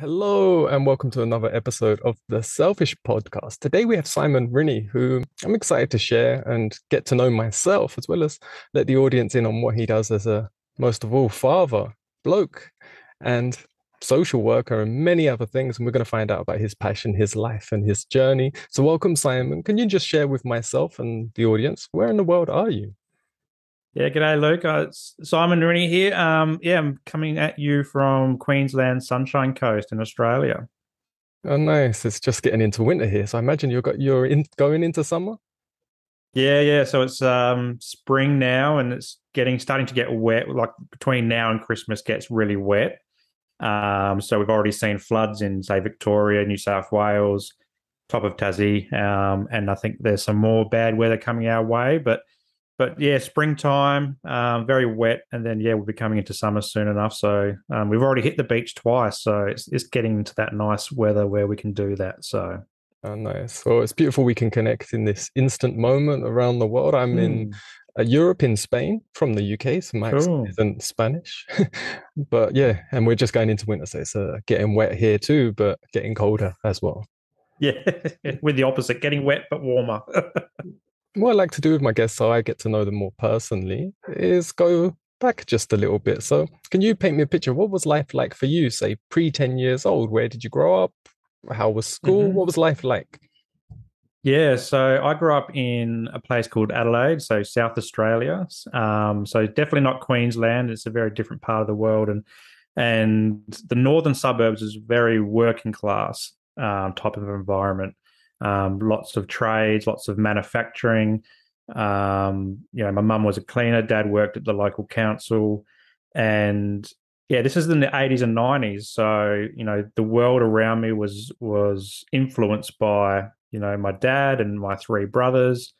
Hello, and welcome to another episode of the Selfish Podcast. Today we have Simon Rinne, who I'm excited to share and get to know myself, as well as let the audience in on what he does as a, most of all, father, bloke, and social worker, and many other things. And we're going to find out about his passion, his life, and his journey. So, welcome, Simon. Can you just share with myself and the audience where in the world are you? Yeah, g'day, Luke. Uh, Simon Rinne here. Um, yeah, I'm coming at you from Queensland Sunshine Coast in Australia. Oh, nice. It's just getting into winter here, so I imagine you're got you're in going into summer. Yeah, yeah. So it's um spring now, and it's getting starting to get wet. Like between now and Christmas, gets really wet. Um, so we've already seen floods in say Victoria, New South Wales, top of Tassie, um, and I think there's some more bad weather coming our way, but but yeah, springtime, um, very wet, and then yeah, we'll be coming into summer soon enough. So um, we've already hit the beach twice, so it's, it's getting into that nice weather where we can do that. So oh, nice. Well, it's beautiful we can connect in this instant moment around the world. I'm mm. in hmm. uh, Europe, in Spain, from the UK, so my cool. isn't Spanish, but yeah, and we're just going into winter, so it's uh, getting wet here too, but getting colder as well. Yeah, with the opposite, getting wet but warmer. what I like to do with my guests so I get to know them more personally is go back just a little bit. So, can you paint me a picture? What was life like for you, say pre 10 years old? Where did you grow up? How was school? Mm-hmm. What was life like? Yeah, so I grew up in a place called Adelaide, so South Australia. Um, so definitely not Queensland. It's a very different part of the world, and and the northern suburbs is very working class um, type of environment um, lots of trades, lots of manufacturing. Um, you know, my mum was a cleaner, dad worked at the local council, and yeah, this is in the 80s and 90s. So you know, the world around me was was influenced by you know my dad and my three brothers.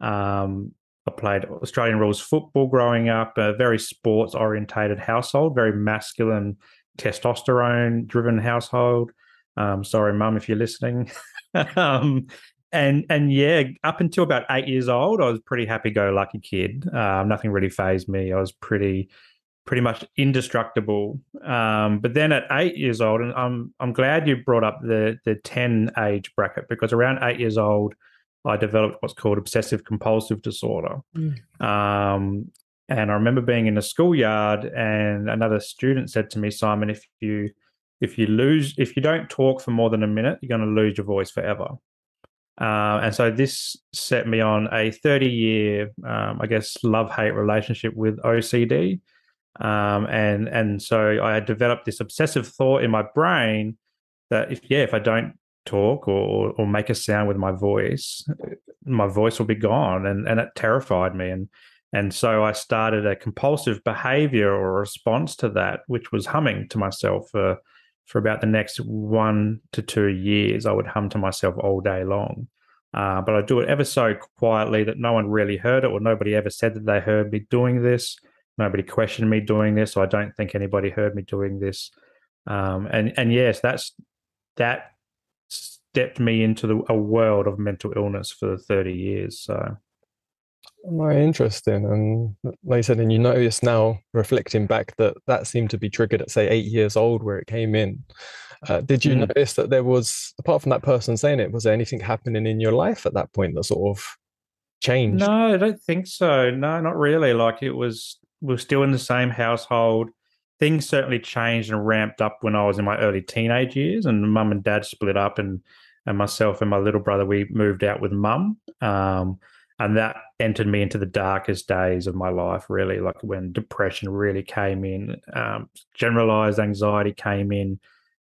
Um, I played Australian rules football growing up, a very sports orientated household, very masculine, testosterone driven household. Um, sorry, mum, if you're listening. um, and and yeah, up until about eight years old, I was pretty happy-go-lucky kid. Um, nothing really phased me. I was pretty pretty much indestructible. Um, but then at eight years old, and I'm I'm glad you brought up the the ten age bracket because around eight years old, I developed what's called obsessive compulsive disorder. Mm. Um, and I remember being in the schoolyard, and another student said to me, Simon, if you if you lose if you don't talk for more than a minute you're going to lose your voice forever. Uh, and so this set me on a 30 year um, i guess love hate relationship with ocd um, and and so i had developed this obsessive thought in my brain that if yeah if i don't talk or or make a sound with my voice my voice will be gone and and it terrified me. And and so I started a compulsive behavior or response to that, which was humming to myself for for about the next one to two years, I would hum to myself all day long. Uh, but I do it ever so quietly that no one really heard it, or nobody ever said that they heard me doing this. Nobody questioned me doing this, so I don't think anybody heard me doing this. Um, and and yes, that's that stepped me into the, a world of mental illness for thirty years. So very interesting. And like I said, and you notice now reflecting back that that seemed to be triggered at say eight years old where it came in. Uh, did you mm. notice that there was, apart from that person saying it, was there anything happening in your life at that point that sort of changed? No, I don't think so. No, not really. Like it was, we are still in the same household. Things certainly changed and ramped up when I was in my early teenage years, and mum and dad split up, and and myself and my little brother we moved out with mum. Um, and that entered me into the darkest days of my life really like when depression really came in um, generalized anxiety came in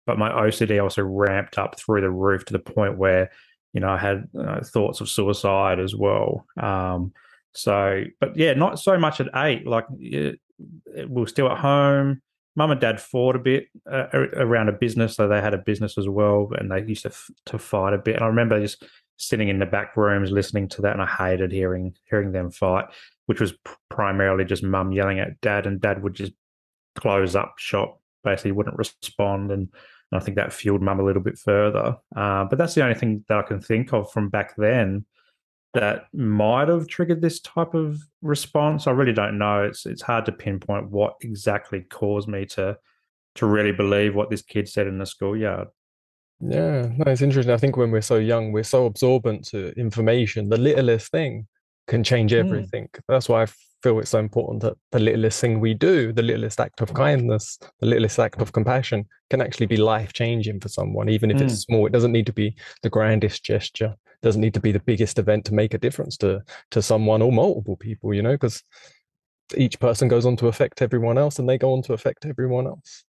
but my ocd also ramped up through the roof to the point where you know i had uh, thoughts of suicide as well. Um, so but yeah not so much at eight like it, it, we were still at home. Mum and dad fought a bit uh, around a business so they had a business as well and they used to, to fight a bit. And i remember just sitting in the back rooms listening to that, and I hated hearing hearing them fight, which was primarily just mum yelling at dad, and dad would just close up shop, basically wouldn't respond, and, and I think that fueled mum a little bit further. Uh, but that's the only thing that I can think of from back then that might have triggered this type of response. I really don't know. It's it's hard to pinpoint what exactly caused me to to really believe what this kid said in the schoolyard. Yeah, no, it's interesting. I think when we're so young, we're so absorbent to information. The littlest thing can change Mm. everything. That's why I feel it's so important that the littlest thing we do, the littlest act of kindness, the littlest act of compassion can actually be life changing for someone, even if Mm. it's small. It doesn't need to be the grandest gesture, it doesn't need to be the biggest event to make a difference to to someone or multiple people, you know, because each person goes on to affect everyone else and they go on to affect everyone else.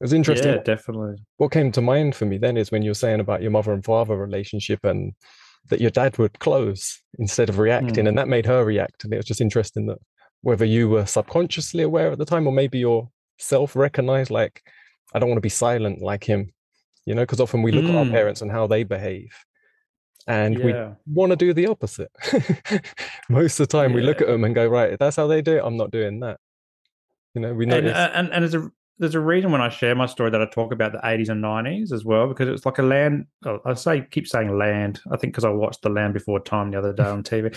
It was interesting. Yeah, definitely. What came to mind for me then is when you were saying about your mother and father relationship and that your dad would close instead of reacting, Mm. and that made her react. And it was just interesting that whether you were subconsciously aware at the time or maybe your self recognized, like, I don't want to be silent like him, you know, because often we look at our Mm. parents and how they behave. And we want to do the opposite. Most of the time, we look at them and go, right, that's how they do it. I'm not doing that. You know, we And, notice. uh, and and there's a there's a reason when I share my story that I talk about the 80s and 90s as well because it's like a land. oh, I say keep saying land. I think because I watched the Land Before Time the other day on TV.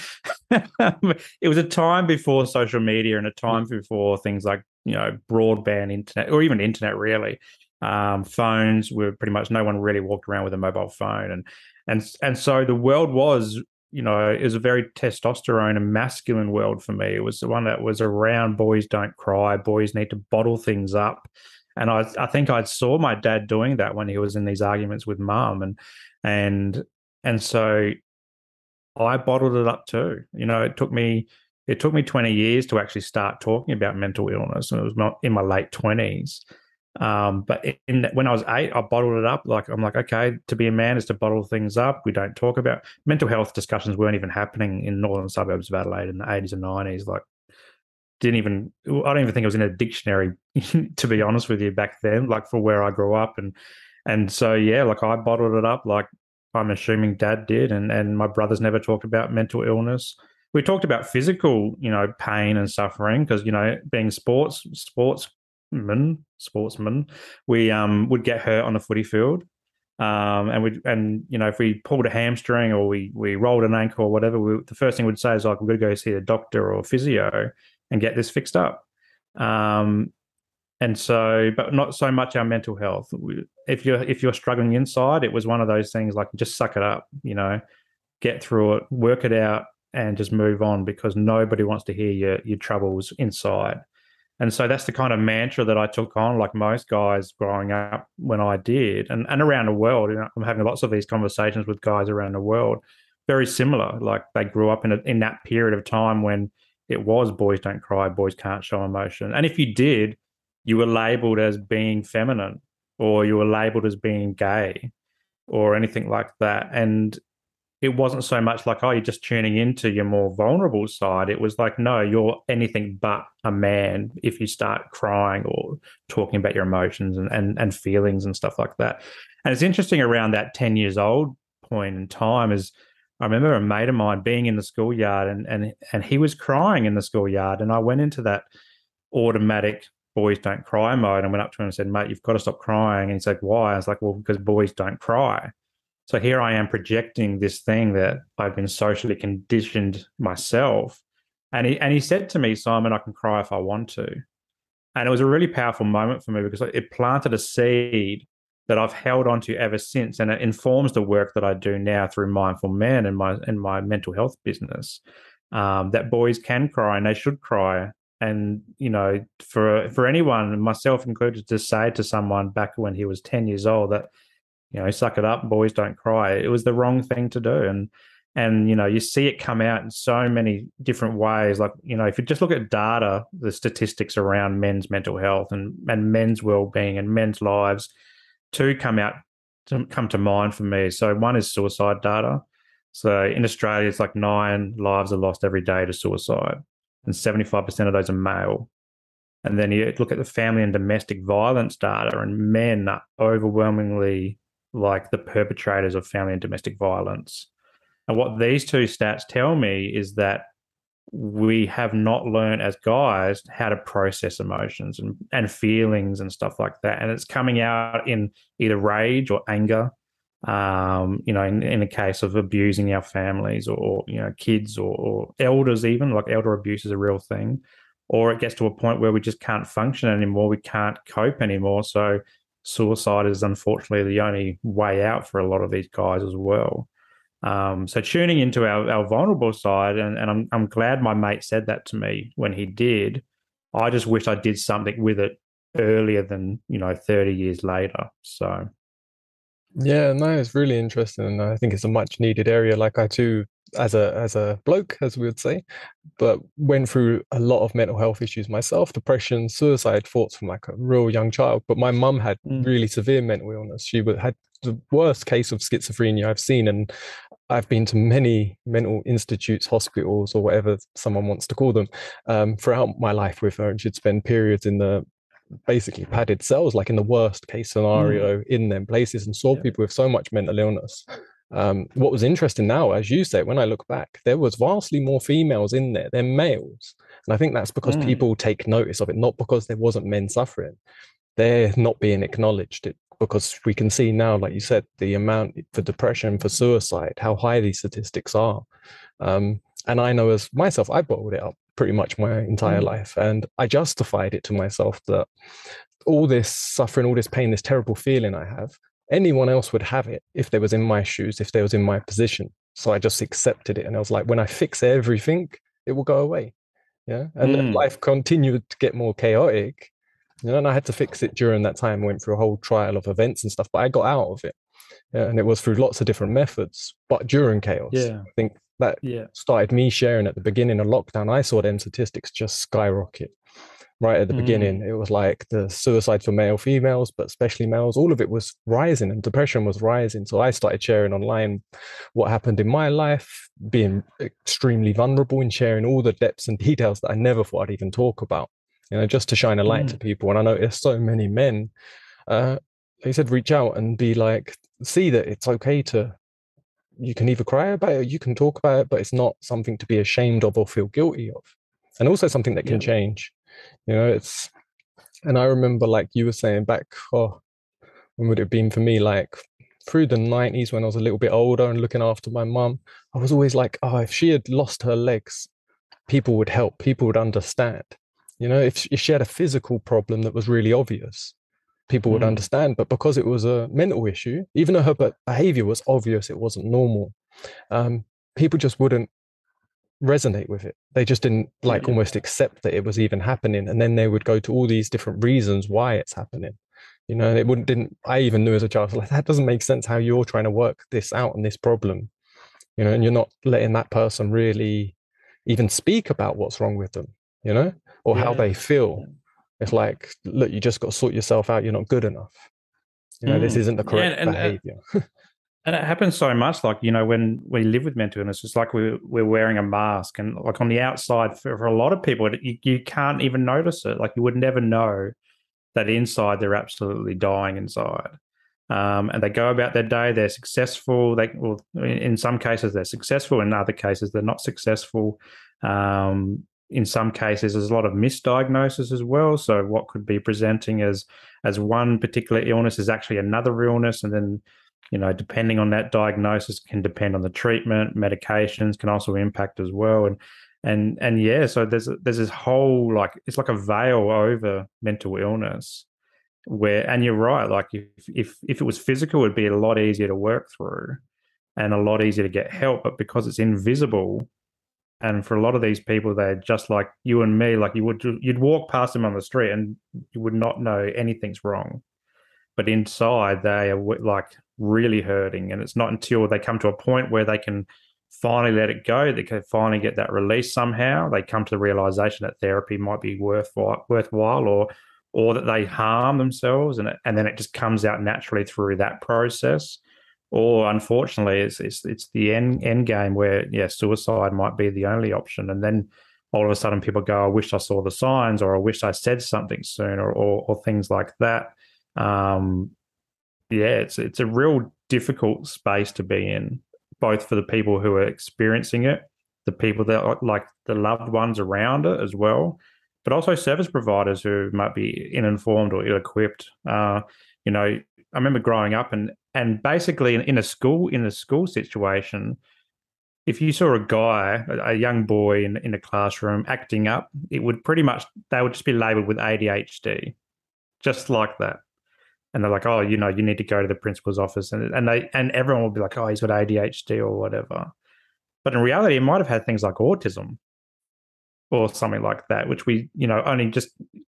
it was a time before social media and a time before things like you know broadband internet or even internet really. Um, phones were pretty much no one really walked around with a mobile phone and and and so the world was you know, it was a very testosterone and masculine world for me. It was the one that was around boys don't cry, boys need to bottle things up. And I, I think I saw my dad doing that when he was in these arguments with mum, and and and so I bottled it up too. You know, it took me it took me twenty years to actually start talking about mental illness, and it was not in my late twenties. Um, but in when I was eight, I bottled it up. Like I'm like, okay, to be a man is to bottle things up. We don't talk about mental health discussions weren't even happening in northern suburbs of Adelaide in the 80s and 90s. Like, didn't even I don't even think it was in a dictionary to be honest with you back then. Like for where I grew up, and and so yeah, like I bottled it up. Like I'm assuming Dad did, and and my brothers never talked about mental illness. We talked about physical, you know, pain and suffering because you know, being sports sports men, sportsmen, we um would get hurt on the footy field. Um, and we and you know if we pulled a hamstring or we we rolled an ankle or whatever, we, the first thing we'd say is like we're going to go see a doctor or physio and get this fixed up. Um, and so, but not so much our mental health. If you're if you're struggling inside, it was one of those things like just suck it up, you know, get through it, work it out, and just move on because nobody wants to hear your your troubles inside. And so that's the kind of mantra that I took on, like most guys growing up when I did, and, and around the world. You know, I'm having lots of these conversations with guys around the world, very similar. Like they grew up in a, in that period of time when it was boys don't cry, boys can't show emotion, and if you did, you were labeled as being feminine, or you were labeled as being gay, or anything like that. And it wasn't so much like, oh, you're just tuning into your more vulnerable side. It was like, no, you're anything but a man if you start crying or talking about your emotions and, and, and feelings and stuff like that. And it's interesting around that 10 years old point in time is I remember a mate of mine being in the schoolyard and and and he was crying in the schoolyard. And I went into that automatic boys don't cry mode and went up to him and said, mate, you've got to stop crying. And he's like, why? I was like, well, because boys don't cry. So here I am projecting this thing that I've been socially conditioned myself. And he and he said to me, Simon, I can cry if I want to. And it was a really powerful moment for me because it planted a seed that I've held onto ever since. And it informs the work that I do now through Mindful Men and my and my mental health business. Um, that boys can cry and they should cry. And you know, for for anyone, myself included, to say to someone back when he was 10 years old that you know, suck it up, boys don't cry. It was the wrong thing to do. And and you know, you see it come out in so many different ways. Like, you know, if you just look at data, the statistics around men's mental health and, and men's well-being and men's lives, two come out to come to mind for me. So one is suicide data. So in Australia, it's like nine lives are lost every day to suicide, and 75% of those are male. And then you look at the family and domestic violence data, and men are overwhelmingly like the perpetrators of family and domestic violence. And what these two stats tell me is that we have not learned as guys how to process emotions and, and feelings and stuff like that. And it's coming out in either rage or anger. Um, you know, in, in a case of abusing our families or, you know, kids or, or elders, even like elder abuse is a real thing. or it gets to a point where we just can't function anymore. We can't cope anymore. So suicide is unfortunately the only way out for a lot of these guys as well. Um, so tuning into our, our vulnerable side, and, and I'm I'm glad my mate said that to me when he did. I just wish I did something with it earlier than you know 30 years later. So yeah, no, it's really interesting, and I think it's a much needed area. Like I too, as a as a bloke, as we would say, but went through a lot of mental health issues myself, depression, suicide thoughts from like a real young child. But my mum had mm. really severe mental illness. She had the worst case of schizophrenia I've seen, and I've been to many mental institutes, hospitals, or whatever someone wants to call them, um, throughout my life with her. And she'd spend periods in the basically padded cells, like in the worst case scenario, mm. in them places, and saw yeah. people with so much mental illness. Um, what was interesting now, as you say, when I look back, there was vastly more females in there than males. And I think that's because mm. people take notice of it, not because there wasn't men suffering. They're not being acknowledged it, because we can see now, like you said, the amount for depression, for suicide, how high these statistics are. Um, and I know as myself, I bottled it up pretty much my entire mm. life. And I justified it to myself that all this suffering, all this pain, this terrible feeling I have, anyone else would have it if they was in my shoes, if they was in my position. So I just accepted it. And I was like, when I fix everything, it will go away. Yeah. And mm. life continued to get more chaotic. You know, and I had to fix it during that time. I went through a whole trial of events and stuff, but I got out of it. Yeah, and it was through lots of different methods, but during chaos. Yeah. I think that yeah. started me sharing at the beginning of lockdown. I saw them statistics just skyrocket right at the mm. beginning. It was like the suicide for male females, but especially males, all of it was rising and depression was rising. So I started sharing online what happened in my life, being extremely vulnerable and sharing all the depths and details that I never thought I'd even talk about, you know, just to shine a light mm. to people. And I noticed so many men, uh, they said, reach out and be like, see that it's okay to you can either cry about it, you can talk about it, but it's not something to be ashamed of or feel guilty of. And also something that can yeah. change. You know, it's and I remember like you were saying back, oh, when would it have been for me? Like through the 90s when I was a little bit older and looking after my mum, I was always like, oh, if she had lost her legs, people would help, people would understand. You know, if, if she had a physical problem that was really obvious, people would mm. understand. But because it was a mental issue, even though her behavior was obvious, it wasn't normal, um, people just wouldn't resonate with it. They just didn't like yeah. almost accept that it was even happening. And then they would go to all these different reasons why it's happening. You know, it wouldn't didn't I even knew as a child, like that doesn't make sense how you're trying to work this out and this problem. You know, and you're not letting that person really even speak about what's wrong with them, you know, or yeah. how they feel. It's like, look, you just got to sort yourself out. You're not good enough. You know, mm. this isn't the correct yeah, and, behavior. and it happens so much. Like you know, when we live with mental illness, it's like we're we're wearing a mask, and like on the outside, for, for a lot of people, you, you can't even notice it. Like you would never know that inside they're absolutely dying inside. Um, and they go about their day. They're successful. They, well, in some cases, they're successful. In other cases, they're not successful. Um, in some cases there's a lot of misdiagnosis as well so what could be presenting as as one particular illness is actually another illness and then you know depending on that diagnosis can depend on the treatment medications can also impact as well and and and yeah so there's there's this whole like it's like a veil over mental illness where and you're right like if if if it was physical it'd be a lot easier to work through and a lot easier to get help but because it's invisible and for a lot of these people, they're just like you and me. Like you would, you'd walk past them on the street and you would not know anything's wrong. But inside, they are like really hurting. And it's not until they come to a point where they can finally let it go, they can finally get that release somehow. They come to the realization that therapy might be worthwhile, worthwhile, or or that they harm themselves, and and then it just comes out naturally through that process or unfortunately, it's it's it's the end end game where yeah, suicide might be the only option, and then all of a sudden people go, "I wish I saw the signs," or "I wish I said something sooner," or or things like that. Um, yeah, it's it's a real difficult space to be in, both for the people who are experiencing it, the people that like the loved ones around it as well, but also service providers who might be uninformed or ill-equipped. Uh, you know, I remember growing up and and basically in, in a school in a school situation, if you saw a guy, a young boy in, in a classroom acting up, it would pretty much, they would just be labeled with ADHD, just like that. And they're like, oh, you know, you need to go to the principal's office. And, and they, and everyone will be like, oh, he's got ADHD or whatever. But in reality, he might have had things like autism or something like that, which we, you know, only just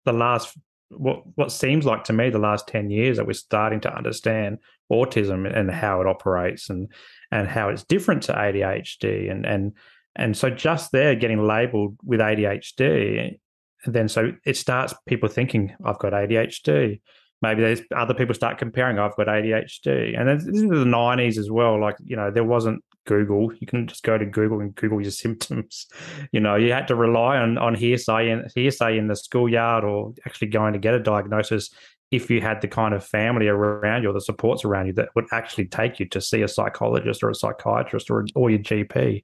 the last what what seems like to me the last 10 years that we're starting to understand autism and how it operates and and how it's different to ADHD and and and so just there getting labeled with ADHD and then so it starts people thinking I've got ADHD maybe there's other people start comparing I've got ADHD and this is the 90s as well like you know there wasn't Google. You can just go to Google and Google your symptoms. You know, you had to rely on on hearsay and hearsay in the schoolyard or actually going to get a diagnosis if you had the kind of family around you or the supports around you that would actually take you to see a psychologist or a psychiatrist or or your GP.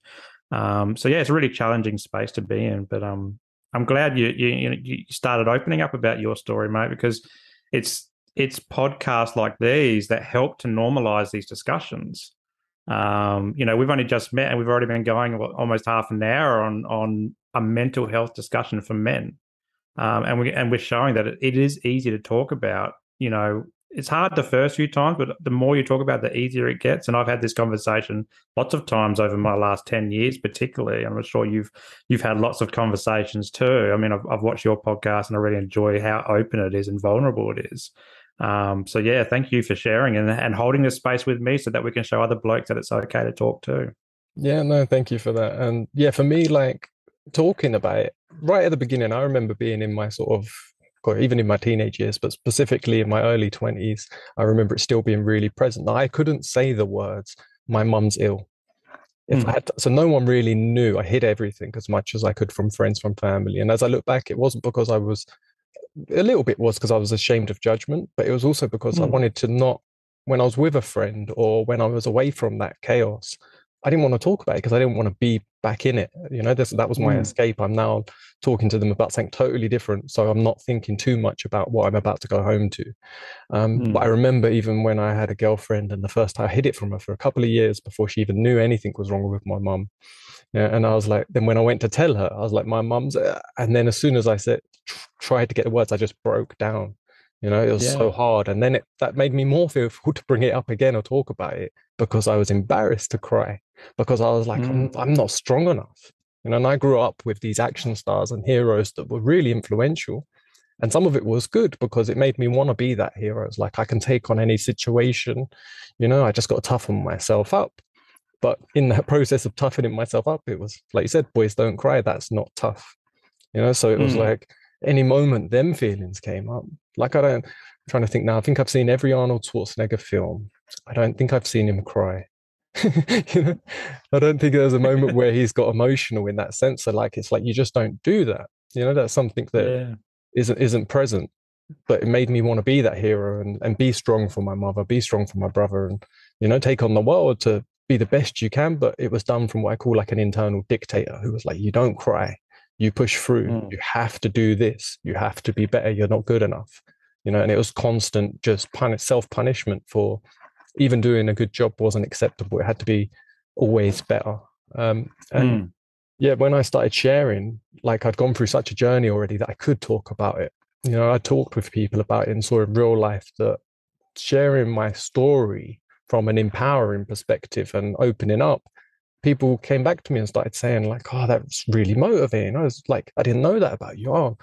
Um, so yeah, it's a really challenging space to be in. But um, I'm glad you you you started opening up about your story, mate, because it's it's podcasts like these that help to normalize these discussions um, you know, we've only just met and we've already been going almost half an hour on on a mental health discussion for men, um, and we and we're showing that it, it is easy to talk about. You know, it's hard the first few times, but the more you talk about, the easier it gets. And I've had this conversation lots of times over my last ten years, particularly. I'm sure you've you've had lots of conversations too. I mean, I've, I've watched your podcast and I really enjoy how open it is and vulnerable it is. Um, so yeah, thank you for sharing and, and holding this space with me so that we can show other blokes that it's okay to talk too. Yeah, no, thank you for that. And yeah, for me, like talking about it right at the beginning, I remember being in my sort of or even in my teenage years, but specifically in my early 20s, I remember it still being really present. I couldn't say the words, my mum's ill. If mm. I had to, so no one really knew. I hid everything as much as I could from friends, from family. And as I look back, it wasn't because I was a little bit was because I was ashamed of judgment, but it was also because mm. I hmm. wanted to not, when I was with a friend or when I was away from that chaos, I didn't want to talk about it because I didn't want to be back in it. You know, this, that was my mm. escape. I'm now talking to them about something totally different. So I'm not thinking too much about what I'm about to go home to. Um, mm. But I hmm. remember even when I had a girlfriend and the first time I hid it from her for a couple of years before she even knew anything was wrong with my mum. Yeah, and I was like, then when I went to tell her, I was like, my mum's, and then as soon as I said, tried to get the words, I just broke down. You know, it was yeah. so hard. And then it, that made me more fearful to bring it up again or talk about it because I was embarrassed to cry because I was like, mm. I'm, I'm not strong enough. You know, and I grew up with these action stars and heroes that were really influential. And some of it was good because it made me want to be that hero. It's like I can take on any situation. You know, I just got to toughen myself up. But in that process of toughening myself up, it was like you said, boys don't cry. That's not tough. You know, so it was mm. like any moment them feelings came up. Like I don't I'm trying to think now. I think I've seen every Arnold Schwarzenegger film. I don't think I've seen him cry. you know, I don't think there's a moment where he's got emotional in that sense. So like it's like you just don't do that. You know, that's something that yeah. not isn't present. But it made me want to be that hero and, and be strong for my mother, be strong for my brother, and you know, take on the world to be the best you can, but it was done from what I call like an internal dictator who was like, you don't cry, you push through, mm. you have to do this, you have to be better, you're not good enough. You know, and it was constant just punish, self punishment for even doing a good job wasn't acceptable. It had to be always better. Um, and mm. yeah, when I started sharing, like I'd gone through such a journey already that I could talk about it. You know, I talked with people about it and saw in real life that sharing my story from an empowering perspective and opening up, people came back to me and started saying, like, oh, that's really motivating. I was like, I didn't know that about you. Oh,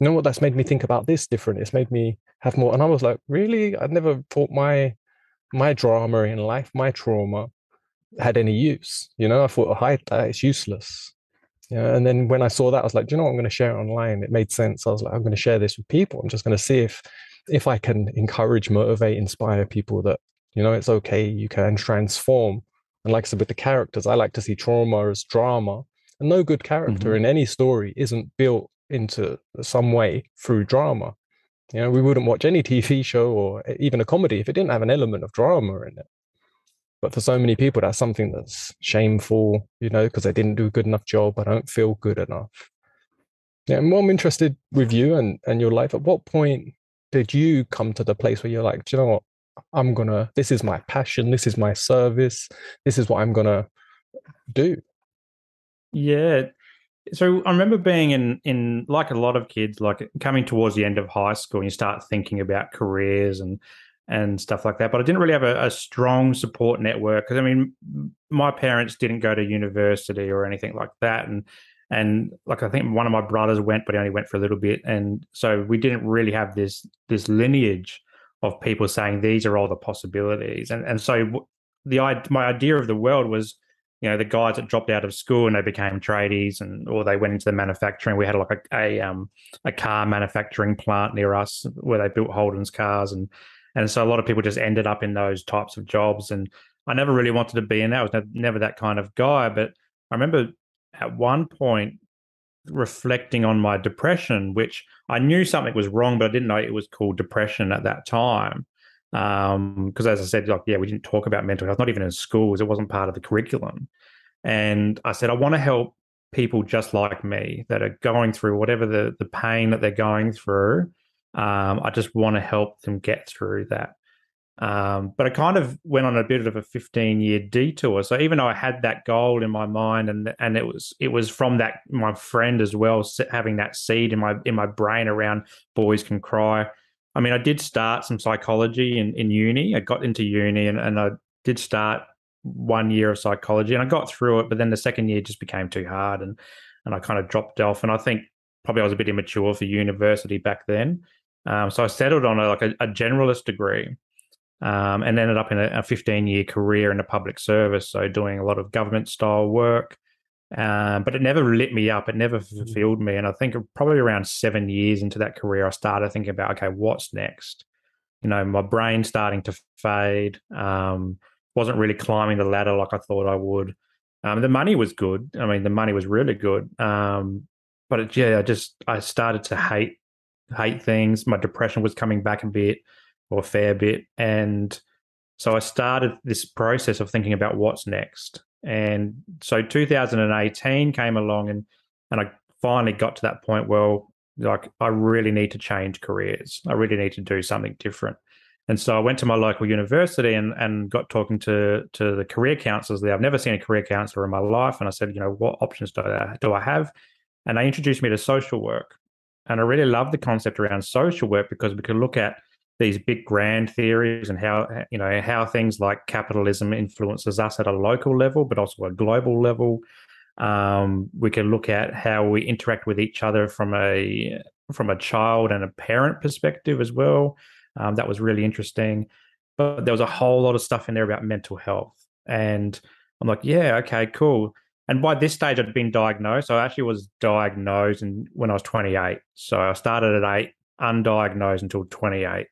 you know what? That's made me think about this different. It's made me have more. And I was like, really? I never thought my my drama in life, my trauma had any use. You know, I thought, oh, hide that, it's useless. And then when I saw that, I was like, do you know what? I'm going to share it online. It made sense. I was like, I'm going to share this with people. I'm just going to see if if I can encourage, motivate, inspire people that you know, it's okay. You can transform. And like I said, with the characters, I like to see trauma as drama. And no good character mm-hmm. in any story isn't built into some way through drama. You know, we wouldn't watch any TV show or even a comedy if it didn't have an element of drama in it. But for so many people, that's something that's shameful, you know, because they didn't do a good enough job. I don't feel good enough. Yeah, and what I'm interested with you and, and your life, at what point did you come to the place where you're like, do you know what? I'm gonna, this is my passion, this is my service, this is what I'm gonna do. Yeah. So I remember being in in like a lot of kids, like coming towards the end of high school, and you start thinking about careers and and stuff like that. But I didn't really have a, a strong support network because I mean, my parents didn't go to university or anything like that, and and like I think one of my brothers went, but he only went for a little bit, and so we didn't really have this this lineage of people saying these are all the possibilities, and and so the my idea of the world was you know the guys that dropped out of school and they became tradies and or they went into the manufacturing. We had like a, a um a car manufacturing plant near us where they built Holden's cars. And and so a lot of people just ended up in those types of jobs. And i never really wanted to be in that. I was never that kind of guy. But i remember at one point reflecting on my depression which i knew something was wrong but i didn't know it was called depression at that time. Um because as i said like yeah we didn't talk about mental health not even in schools it wasn't part of the curriculum. And i said i want to help people just like me that are going through whatever the the pain that they're going through. Um i just want to help them get through that um, but I kind of went on a bit of a 15 year detour. So even though I had that goal in my mind, and and it was it was from that my friend as well having that seed in my in my brain around boys can cry. I mean, I did start some psychology in, in uni. I got into uni and, and I did start one year of psychology and I got through it, but then the second year just became too hard and and I kind of dropped off. And I think probably I was a bit immature for university back then. Um, so I settled on a, like a, a generalist degree. Um, and ended up in a, a 15 year career in the public service. So, doing a lot of government style work, um, but it never lit me up. It never mm-hmm. fulfilled me. And I think probably around seven years into that career, I started thinking about, okay, what's next? You know, my brain starting to fade. Um, wasn't really climbing the ladder like I thought I would. Um, the money was good. I mean, the money was really good. Um, but it, yeah, I just I started to hate hate things. My depression was coming back a bit or a fair bit, and so I started this process of thinking about what's next. And so 2018 came along and and I finally got to that point where like I really need to change careers. I really need to do something different. And so I went to my local university and, and got talking to to the career counselors there. I've never seen a career counselor in my life. And I said, you know, what options do I, do I have? And they introduced me to social work. And I really love the concept around social work because we can look at these big grand theories and how you know how things like capitalism influences us at a local level, but also a global level. Um, we can look at how we interact with each other from a from a child and a parent perspective as well. Um, that was really interesting. But there was a whole lot of stuff in there about mental health, and I'm like, yeah, okay, cool. And by this stage, I'd been diagnosed. I actually was diagnosed in, when I was 28. So I started at eight, undiagnosed until 28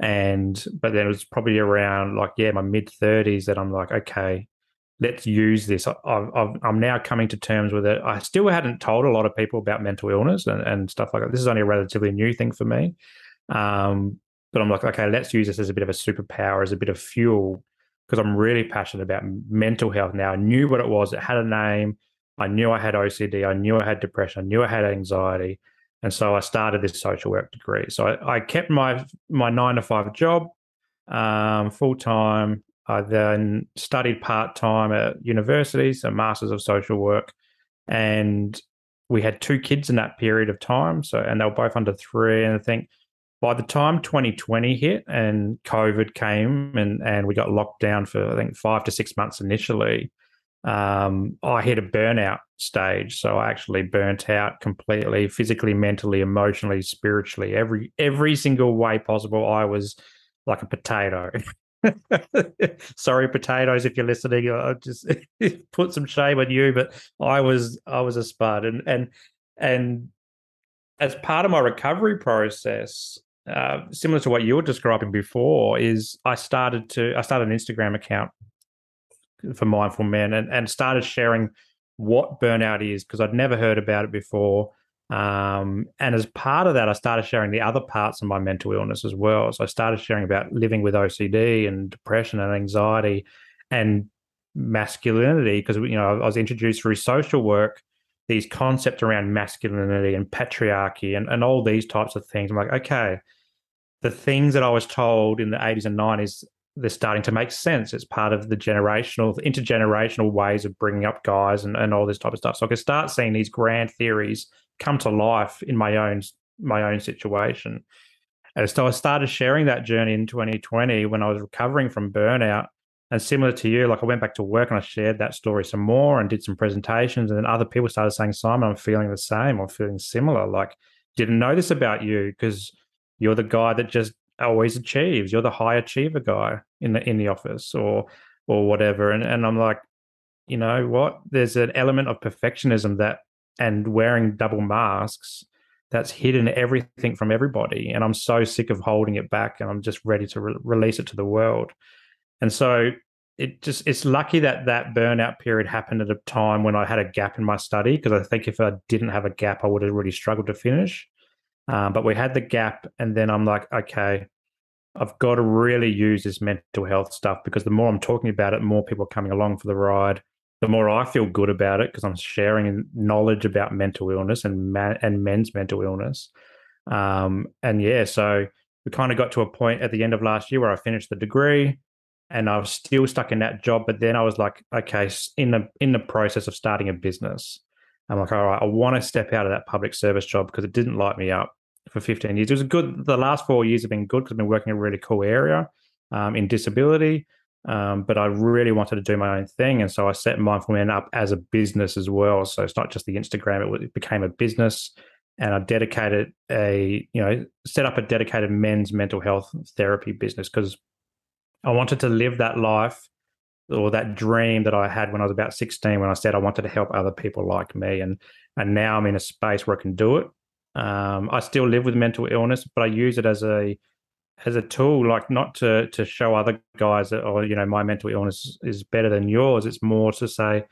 and but then it was probably around like yeah my mid 30s that i'm like okay let's use this. I, am I'm now coming to terms with it. I still hadn't told a lot of people about mental illness and, and stuff like that. This is only a relatively new thing for me. Um, but i'm like okay let's use this as a bit of a superpower as a bit of fuel because i'm really passionate about mental health now. I knew what it was. It had a name. I knew i had ocd i knew i had depression. I knew i had anxiety and so I started this social work degree. So I, I kept my my nine to five job um, full time. I then studied part time at university, so masters of social work, and we had two kids in that period of time. So and they were both under three. And I think by the time 2020 hit and COVID came and and we got locked down for I think five to six months initially, um, I hit a burnout stage. So I actually burnt out completely, physically, mentally, emotionally, spiritually, every every single way possible. I was like a potato. Sorry, potatoes, if you're listening. I just put some shame on you, but I was I was a spud, and and and as part of my recovery process, uh, similar to what you were describing before, is I started to I started an Instagram account for Mindful Men and, and started sharing what burnout is because I'd never heard about it before. Um, and as part of that, I started sharing the other parts of my mental illness as well. So I started sharing about living with OCD and depression and anxiety and masculinity because you know I was introduced through social work these concepts around masculinity and patriarchy and, and all these types of things. I'm like, okay, the things that I was told in the 80s and 90s they're starting to make sense. It's part of the generational, intergenerational ways of bringing up guys and, and all this type of stuff. So I can start seeing these grand theories come to life in my own my own situation. And so I started sharing that journey in 2020 when I was recovering from burnout. And similar to you, like I went back to work and I shared that story some more and did some presentations. And then other people started saying, Simon, I'm feeling the same. I'm feeling similar. Like, didn't know this about you because you're the guy that just always achieves. You're the high achiever guy in the in the office or or whatever. And and I'm like, you know what? There's an element of perfectionism that and wearing double masks that's hidden everything from everybody. And I'm so sick of holding it back and I'm just ready to re- release it to the world. And so it just it's lucky that that burnout period happened at a time when I had a gap in my study because I think if I didn't have a gap, I would have really struggled to finish. Um, but we had the gap, and then I'm like, okay, I've got to really use this mental health stuff because the more I'm talking about it, more people are coming along for the ride. The more I feel good about it because I'm sharing knowledge about mental illness and and men's mental illness. Um, and yeah, so we kind of got to a point at the end of last year where I finished the degree, and I was still stuck in that job. But then I was like, okay, in the in the process of starting a business, I'm like, all right, I want to step out of that public service job because it didn't light me up for 15 years. It was good. The last four years have been good because I've been working in a really cool area um, in disability. Um, but I really wanted to do my own thing. And so I set Mindful Men up as a business as well. So it's not just the Instagram, it, it became a business. And I dedicated a, you know, set up a dedicated men's mental health therapy business because I wanted to live that life or that dream that I had when I was about 16 when I said I wanted to help other people like me. And and now I'm in a space where I can do it. Um, I still live with mental illness, but I use it as a as a tool, like not to to show other guys that, oh, you know, my mental illness is better than yours. It's more to say,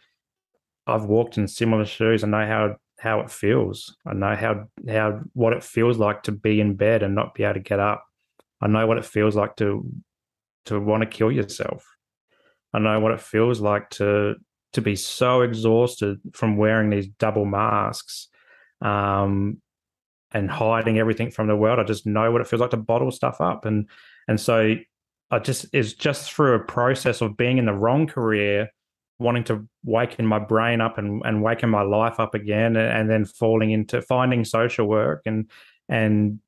I've walked in similar shoes. I know how how it feels. I know how how what it feels like to be in bed and not be able to get up. I know what it feels like to to want to kill yourself. I know what it feels like to to be so exhausted from wearing these double masks um, and hiding everything from the world. I just know what it feels like to bottle stuff up, and and so I just is just through a process of being in the wrong career, wanting to waken my brain up and and waken my life up again, and, and then falling into finding social work and and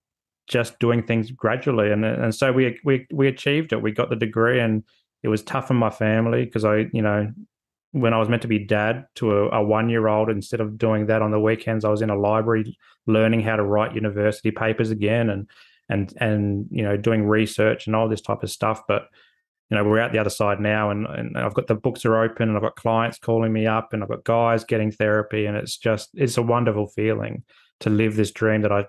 just doing things gradually, and and so we we we achieved it. We got the degree, and it was tough on my family because I you know when I was meant to be dad to a, a one year old, instead of doing that on the weekends, I was in a library learning how to write university papers again and and and you know doing research and all this type of stuff. But you know we're out the other side now, and, and I've got the books are open, and I've got clients calling me up, and I've got guys getting therapy, and it's just it's a wonderful feeling to live this dream that I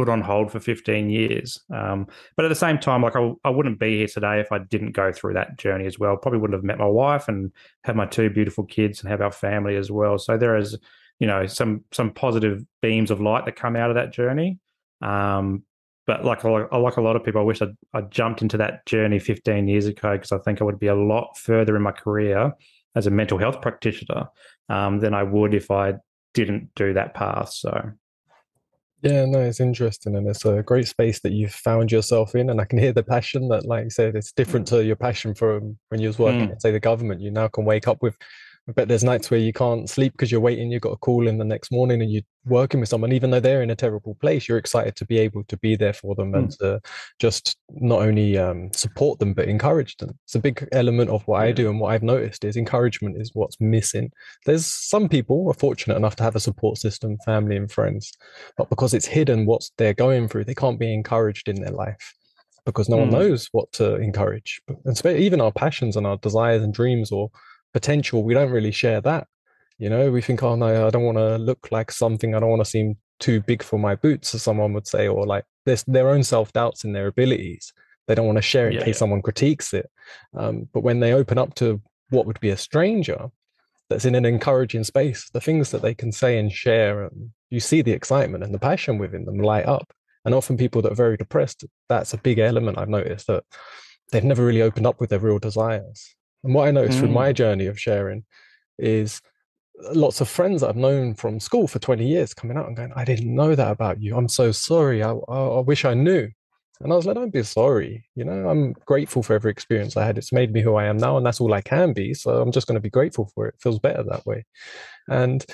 put on hold for 15 years. Um, but at the same time, like I, I wouldn't be here today if I didn't go through that journey as well. Probably wouldn't have met my wife and have my two beautiful kids and have our family as well. So there is, you know, some some positive beams of light that come out of that journey. Um, but like like a lot of people, I wish I'd, i jumped into that journey 15 years ago because I think I would be a lot further in my career as a mental health practitioner um, than I would if I didn't do that path. So yeah, no, it's interesting and it's a great space that you've found yourself in. And I can hear the passion that, like you said, it's different to your passion from when you was working mm. say, the government. You now can wake up with I bet there's nights where you can't sleep because you're waiting, you've got a call in the next morning and you're working with someone, even though they're in a terrible place, you're excited to be able to be there for them mm. and to just not only um, support them, but encourage them. It's a big element of what yeah. I do. And what I've noticed is encouragement is what's missing. There's some people are fortunate enough to have a support system, family and friends, but because it's hidden what they're going through, they can't be encouraged in their life because no mm. one knows what to encourage. And even our passions and our desires and dreams or potential, we don't really share that. You know, we think, oh no, I don't want to look like something. I don't want to seem too big for my boots, as someone would say, or like there's their own self doubts in their abilities. They don't want to share it yeah, in case yeah. someone critiques it. Um, but when they open up to what would be a stranger that's in an encouraging space, the things that they can say and share, um, you see the excitement and the passion within them light up. And often people that are very depressed, that's a big element I've noticed that they've never really opened up with their real desires. And what I noticed mm. through my journey of sharing is lots of friends that I've known from school for 20 years coming out and going, I didn't know that about you. I'm so sorry. I, I, I wish I knew. And I was like, don't be sorry. You know, I'm grateful for every experience I had. It's made me who I am now, and that's all I can be. So I'm just going to be grateful for it. it feels better that way. And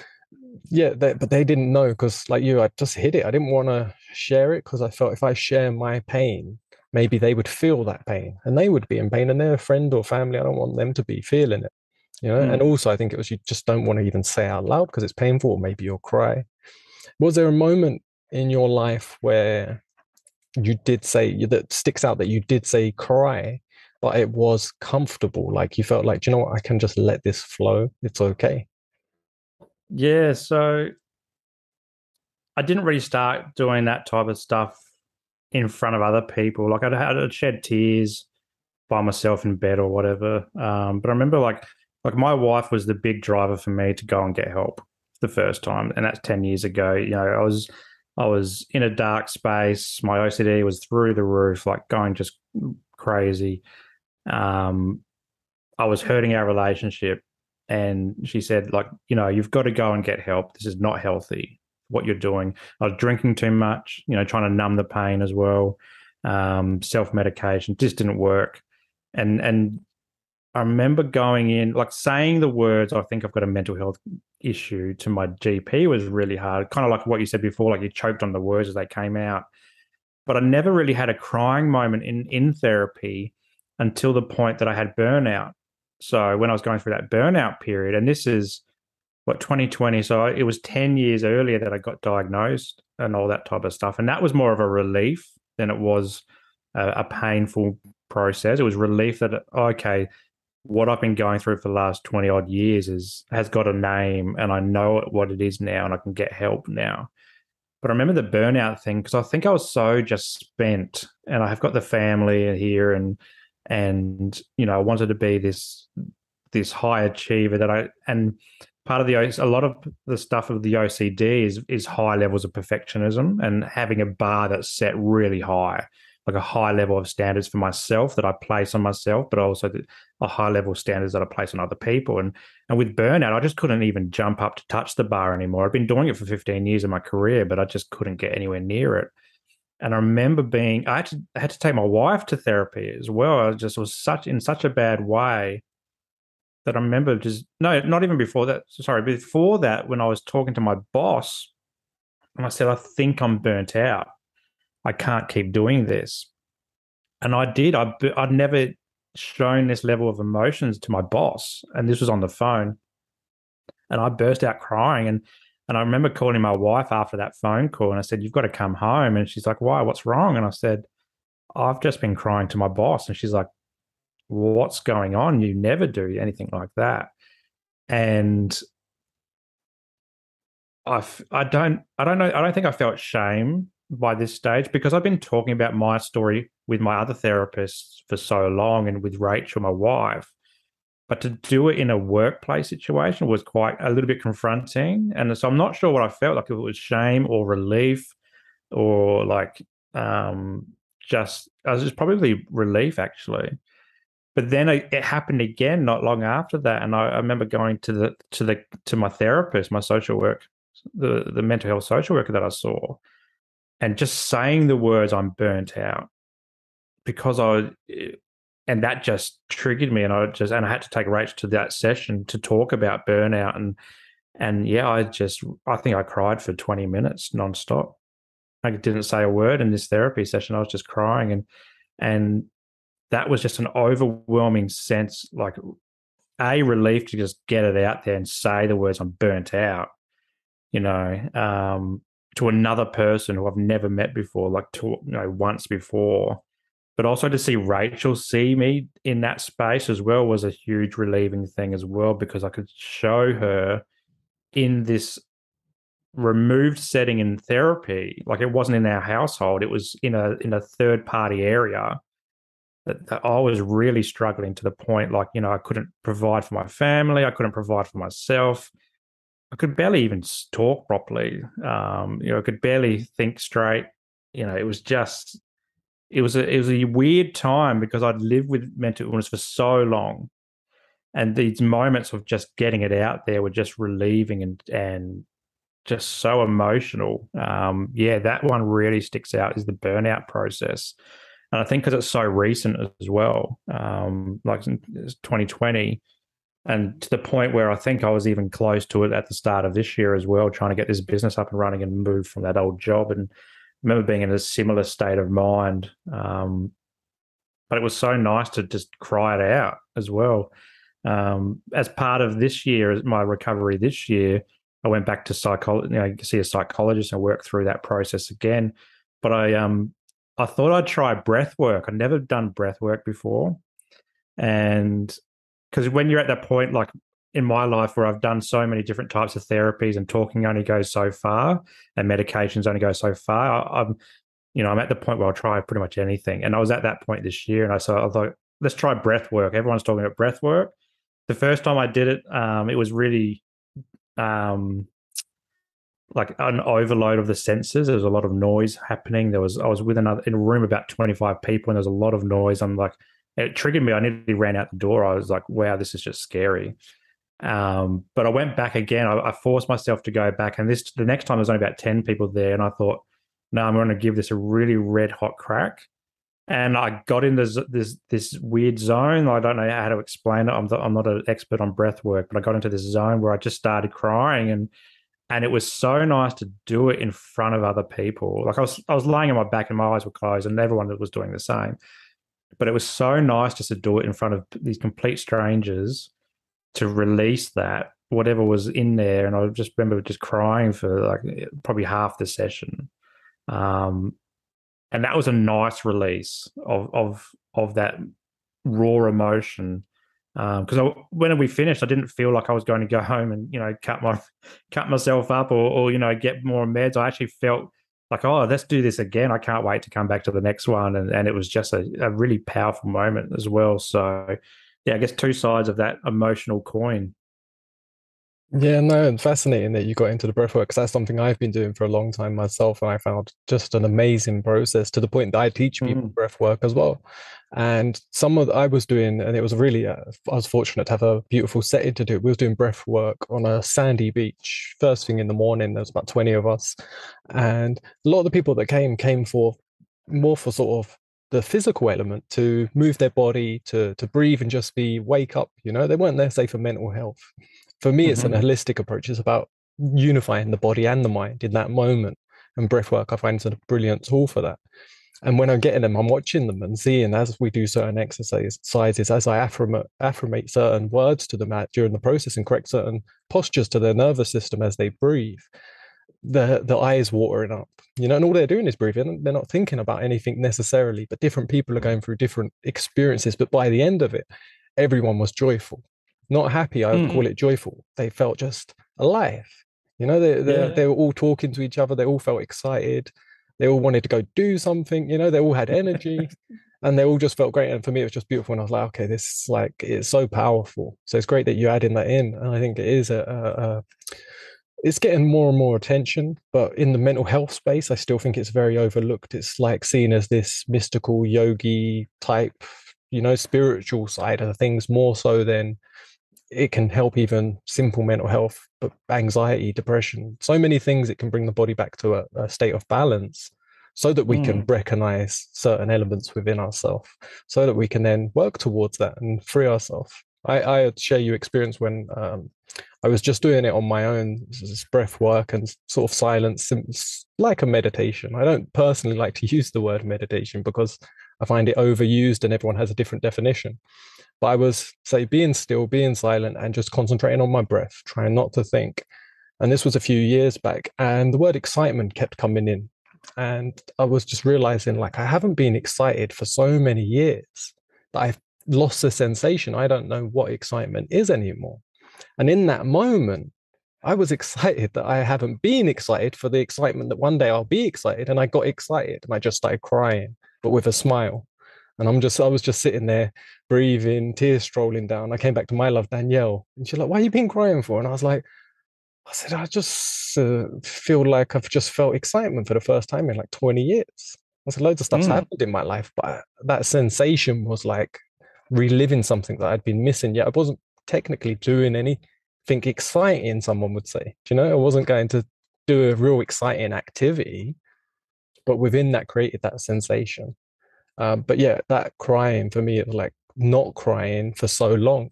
yeah, they, but they didn't know because, like you, I just hid it. I didn't want to share it because I felt if I share my pain, maybe they would feel that pain and they would be in pain and they're a friend or family. I don't want them to be feeling it, you know. Mm. And also, I think it was you just don't want to even say out loud because it's painful, or maybe you'll cry. Was there a moment in your life where you did say that sticks out that you did say cry, but it was comfortable? Like you felt like, you know what, I can just let this flow. It's okay. Yeah. So I didn't really start doing that type of stuff in front of other people. Like I'd, I'd shed tears by myself in bed or whatever. Um, but I remember like like my wife was the big driver for me to go and get help the first time, and that's ten years ago. You know, I was I was in a dark space. My OCD was through the roof, like going just crazy. Um, I was hurting our relationship, and she said, like, you know, you've got to go and get help. This is not healthy. What you're doing. I was drinking too much. You know, trying to numb the pain as well. Um, Self medication just didn't work, and and I remember going in, like saying the words, I think I've got a mental health issue to my GP was really hard. Kind of like what you said before, like you choked on the words as they came out. But I never really had a crying moment in, in therapy until the point that I had burnout. So when I was going through that burnout period, and this is what 2020, so it was 10 years earlier that I got diagnosed and all that type of stuff. And that was more of a relief than it was a, a painful process. It was relief that, okay, what I've been going through for the last 20 odd years is has got a name and I know what it is now and I can get help now. But I remember the burnout thing because I think I was so just spent and I have got the family here and and you know I wanted to be this this high achiever that I and part of the a lot of the stuff of the OCD is is high levels of perfectionism and having a bar that's set really high like a high level of standards for myself that I place on myself, but also a high level standards that I place on other people. And and with burnout, I just couldn't even jump up to touch the bar anymore. I've been doing it for 15 years of my career, but I just couldn't get anywhere near it. And I remember being I had to I had to take my wife to therapy as well. I just was such in such a bad way that I remember just no, not even before that. Sorry, before that, when I was talking to my boss, and I said, I think I'm burnt out. I can't keep doing this. And I did. I, I'd never shown this level of emotions to my boss. And this was on the phone. And I burst out crying. And and I remember calling my wife after that phone call and I said, You've got to come home. And she's like, Why? What's wrong? And I said, I've just been crying to my boss. And she's like, What's going on? You never do anything like that. And I, I don't I don't know I don't think I felt shame by this stage because I've been talking about my story with my other therapists for so long and with Rachel, my wife. But to do it in a workplace situation was quite a little bit confronting. And so I'm not sure what I felt like if it was shame or relief or like um just I was just probably relief actually. But then it, happened again not long after that. And I, I remember going to the to the to my therapist, my social work, the the mental health social worker that I saw and just saying the words I'm burnt out because I and that just triggered me and I just and I had to take Rach to that session to talk about burnout and and yeah I just I think I cried for 20 minutes nonstop. I didn't say a word in this therapy session. I was just crying and and that was just an overwhelming sense like a relief to just get it out there and say the words I'm burnt out you know um to another person who I've never met before, like to you know once before. But also to see Rachel see me in that space as well was a huge relieving thing as well because I could show her in this removed setting in therapy, like it wasn't in our household, it was in a in a third party area. That, I was really struggling to the point, like you know, I couldn't provide for my family, I couldn't provide for myself I could barely even talk properly. Um, you know, I could barely think straight. You know, it was just it was a it was a weird time because I'd lived with mental illness for so long, and these moments of just getting it out there were just relieving and and just so emotional. Um, yeah, that one really sticks out is the burnout process. And I think because it's so recent as well, um, like 2020, and to the point where I think I was even close to it at the start of this year as well, trying to get this business up and running and move from that old job. And I remember being in a similar state of mind. Um, but it was so nice to just cry it out as well. Um, as part of this year, my recovery this year, I went back to psychology, you know, see a psychologist and work through that process again. But I um I thought I'd try breath work. I'd never done breath work before. And because when you're at that point, like in my life where I've done so many different types of therapies and talking only goes so far and medications only go so far, I, am you know, I'm at the point where I'll try pretty much anything. And I was at that point this year and I saw I thought, let's try breath work. Everyone's talking about breath work. The first time I did it, um, it was really um, like an overload of the senses. There was a lot of noise happening. There was I was with another in a room about 25 people and there was a lot of noise. I'm like, it triggered me. I nearly ran out the door. I was like, wow, this is just scary. Um, but I went back again. I, I, forced myself to go back, and this the next time there was only about 10 people there, and I thought, no, I'm going to give this a really red hot crack. And I got in this this this weird zone. I don't know how to explain it. I'm the, I'm not an expert on breath work, but I got into this zone where I just started crying and and it was so nice to do it in front of other people. Like I was I was lying on my back and my eyes were closed, and everyone was doing the same. But it was so nice just to do it in front of these complete strangers to release that whatever was in there. And I just remember just crying for like probably half the session. Um, and that was a nice release of of of that raw emotion because um, when we finished, I didn't feel like I was going to go home and you know cut my cut myself up or, or you know get more meds. I actually felt like, oh, let's do this again. I can't wait to come back to the next one, and and it was just a, a really powerful moment as well. So, yeah, I guess two sides of that emotional coin. Yeah, no, fascinating that you got into the breathwork because that's something I've been doing for a long time myself, and I found just an amazing process to the point that I teach people mm. breathwork as well. And some of the, I was doing, and it was really, uh, I was fortunate to have a beautiful setting to do. It. We was doing breath work on a sandy beach first thing in the morning. There was about twenty of us, and a lot of the people that came came for more for sort of the physical element to move their body to to breathe and just be wake up you know they weren't there say for mental health for me, mm-hmm. it's an mm-hmm. holistic approach. It's about unifying the body and the mind in that moment. And breath work, I find, is a brilliant tool for that. And when I'm getting them, I'm watching them and seeing as we do certain exercises, sizes, as I affirmate, affirmate certain words to them at, during the process and correct certain postures to their nervous system as they breathe, the the eyes watering up, you know, and all they're doing is breathing. They're not thinking about anything necessarily, but different people are going through different experiences. But by the end of it, everyone was joyful not happy. I would mm. call it joyful. They felt just alive. You know, they they, yeah. they were all talking to each other. They all felt excited. They all wanted to go do something. You know, they all had energy, and they all just felt great. And for me, it was just beautiful. And I was like, okay, this is like it's so powerful. So it's great that you're adding that in. And I think it is a, a, a it's getting more and more attention, but in the mental health space, I still think it's very overlooked. It's like seen as this mystical yogi type, you know, spiritual side of things more so than it can help even simple mental health, but anxiety, depression, so many things it can bring the body back to a, a state of balance so that we mm. can recognize certain elements within ourselves, so that we can then work towards that and free ourselves. I, I share your experience when um, I was just doing it on my own, breath work and sort of silence, like a meditation. I don't personally like to use the word meditation because I find it overused and everyone has a different definition. But I was, say, being still, being silent, and just concentrating on my breath, trying not to think. And this was a few years back, and the word excitement kept coming in. And I was just realizing, like, I haven't been excited for so many years that I've lost the sensation. I don't know what excitement is anymore. And in that moment, I was excited that I haven't been excited for the excitement that one day I'll be excited. And I got excited and I just started crying, but with a smile. And I'm just, I was just sitting there breathing, tears strolling down. I came back to my love, Danielle, and she's like, Why are you been crying for? And I was like, I said, I just uh, feel like I've just felt excitement for the first time in like 20 years. I said, loads of stuff's mm. happened in my life, but that sensation was like reliving something that I'd been missing. Yet I wasn't technically doing anything exciting, someone would say. Do you know, I wasn't going to do a real exciting activity, but within that created that sensation. Um, but yeah, that crying for me, it was like not crying for so long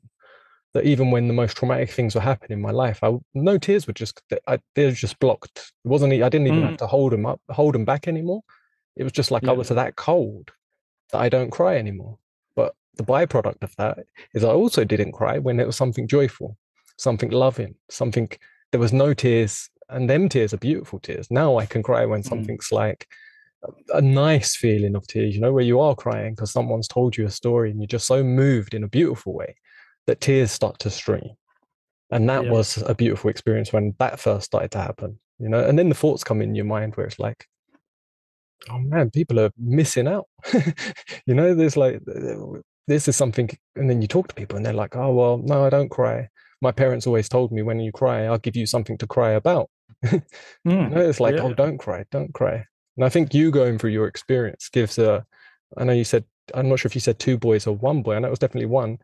that even when the most traumatic things were happening in my life, I no tears were just I, they were just blocked. It wasn't I didn't even mm. have to hold them up, hold them back anymore. It was just like yeah. I was that cold that I don't cry anymore. But the byproduct of that is I also didn't cry when it was something joyful, something loving, something there was no tears, and them tears are beautiful tears. Now I can cry when mm. something's like a nice feeling of tears, you know, where you are crying because someone's told you a story and you're just so moved in a beautiful way that tears start to stream. And that yeah. was a beautiful experience when that first started to happen, you know. And then the thoughts come in your mind where it's like, oh man, people are missing out. you know, there's like, this is something. And then you talk to people and they're like, oh, well, no, I don't cry. My parents always told me when you cry, I'll give you something to cry about. mm, you know, it's like, yeah. oh, don't cry, don't cry. And I think you going through your experience gives a, I know you said, I'm not sure if you said two boys or one boy, know it was definitely one,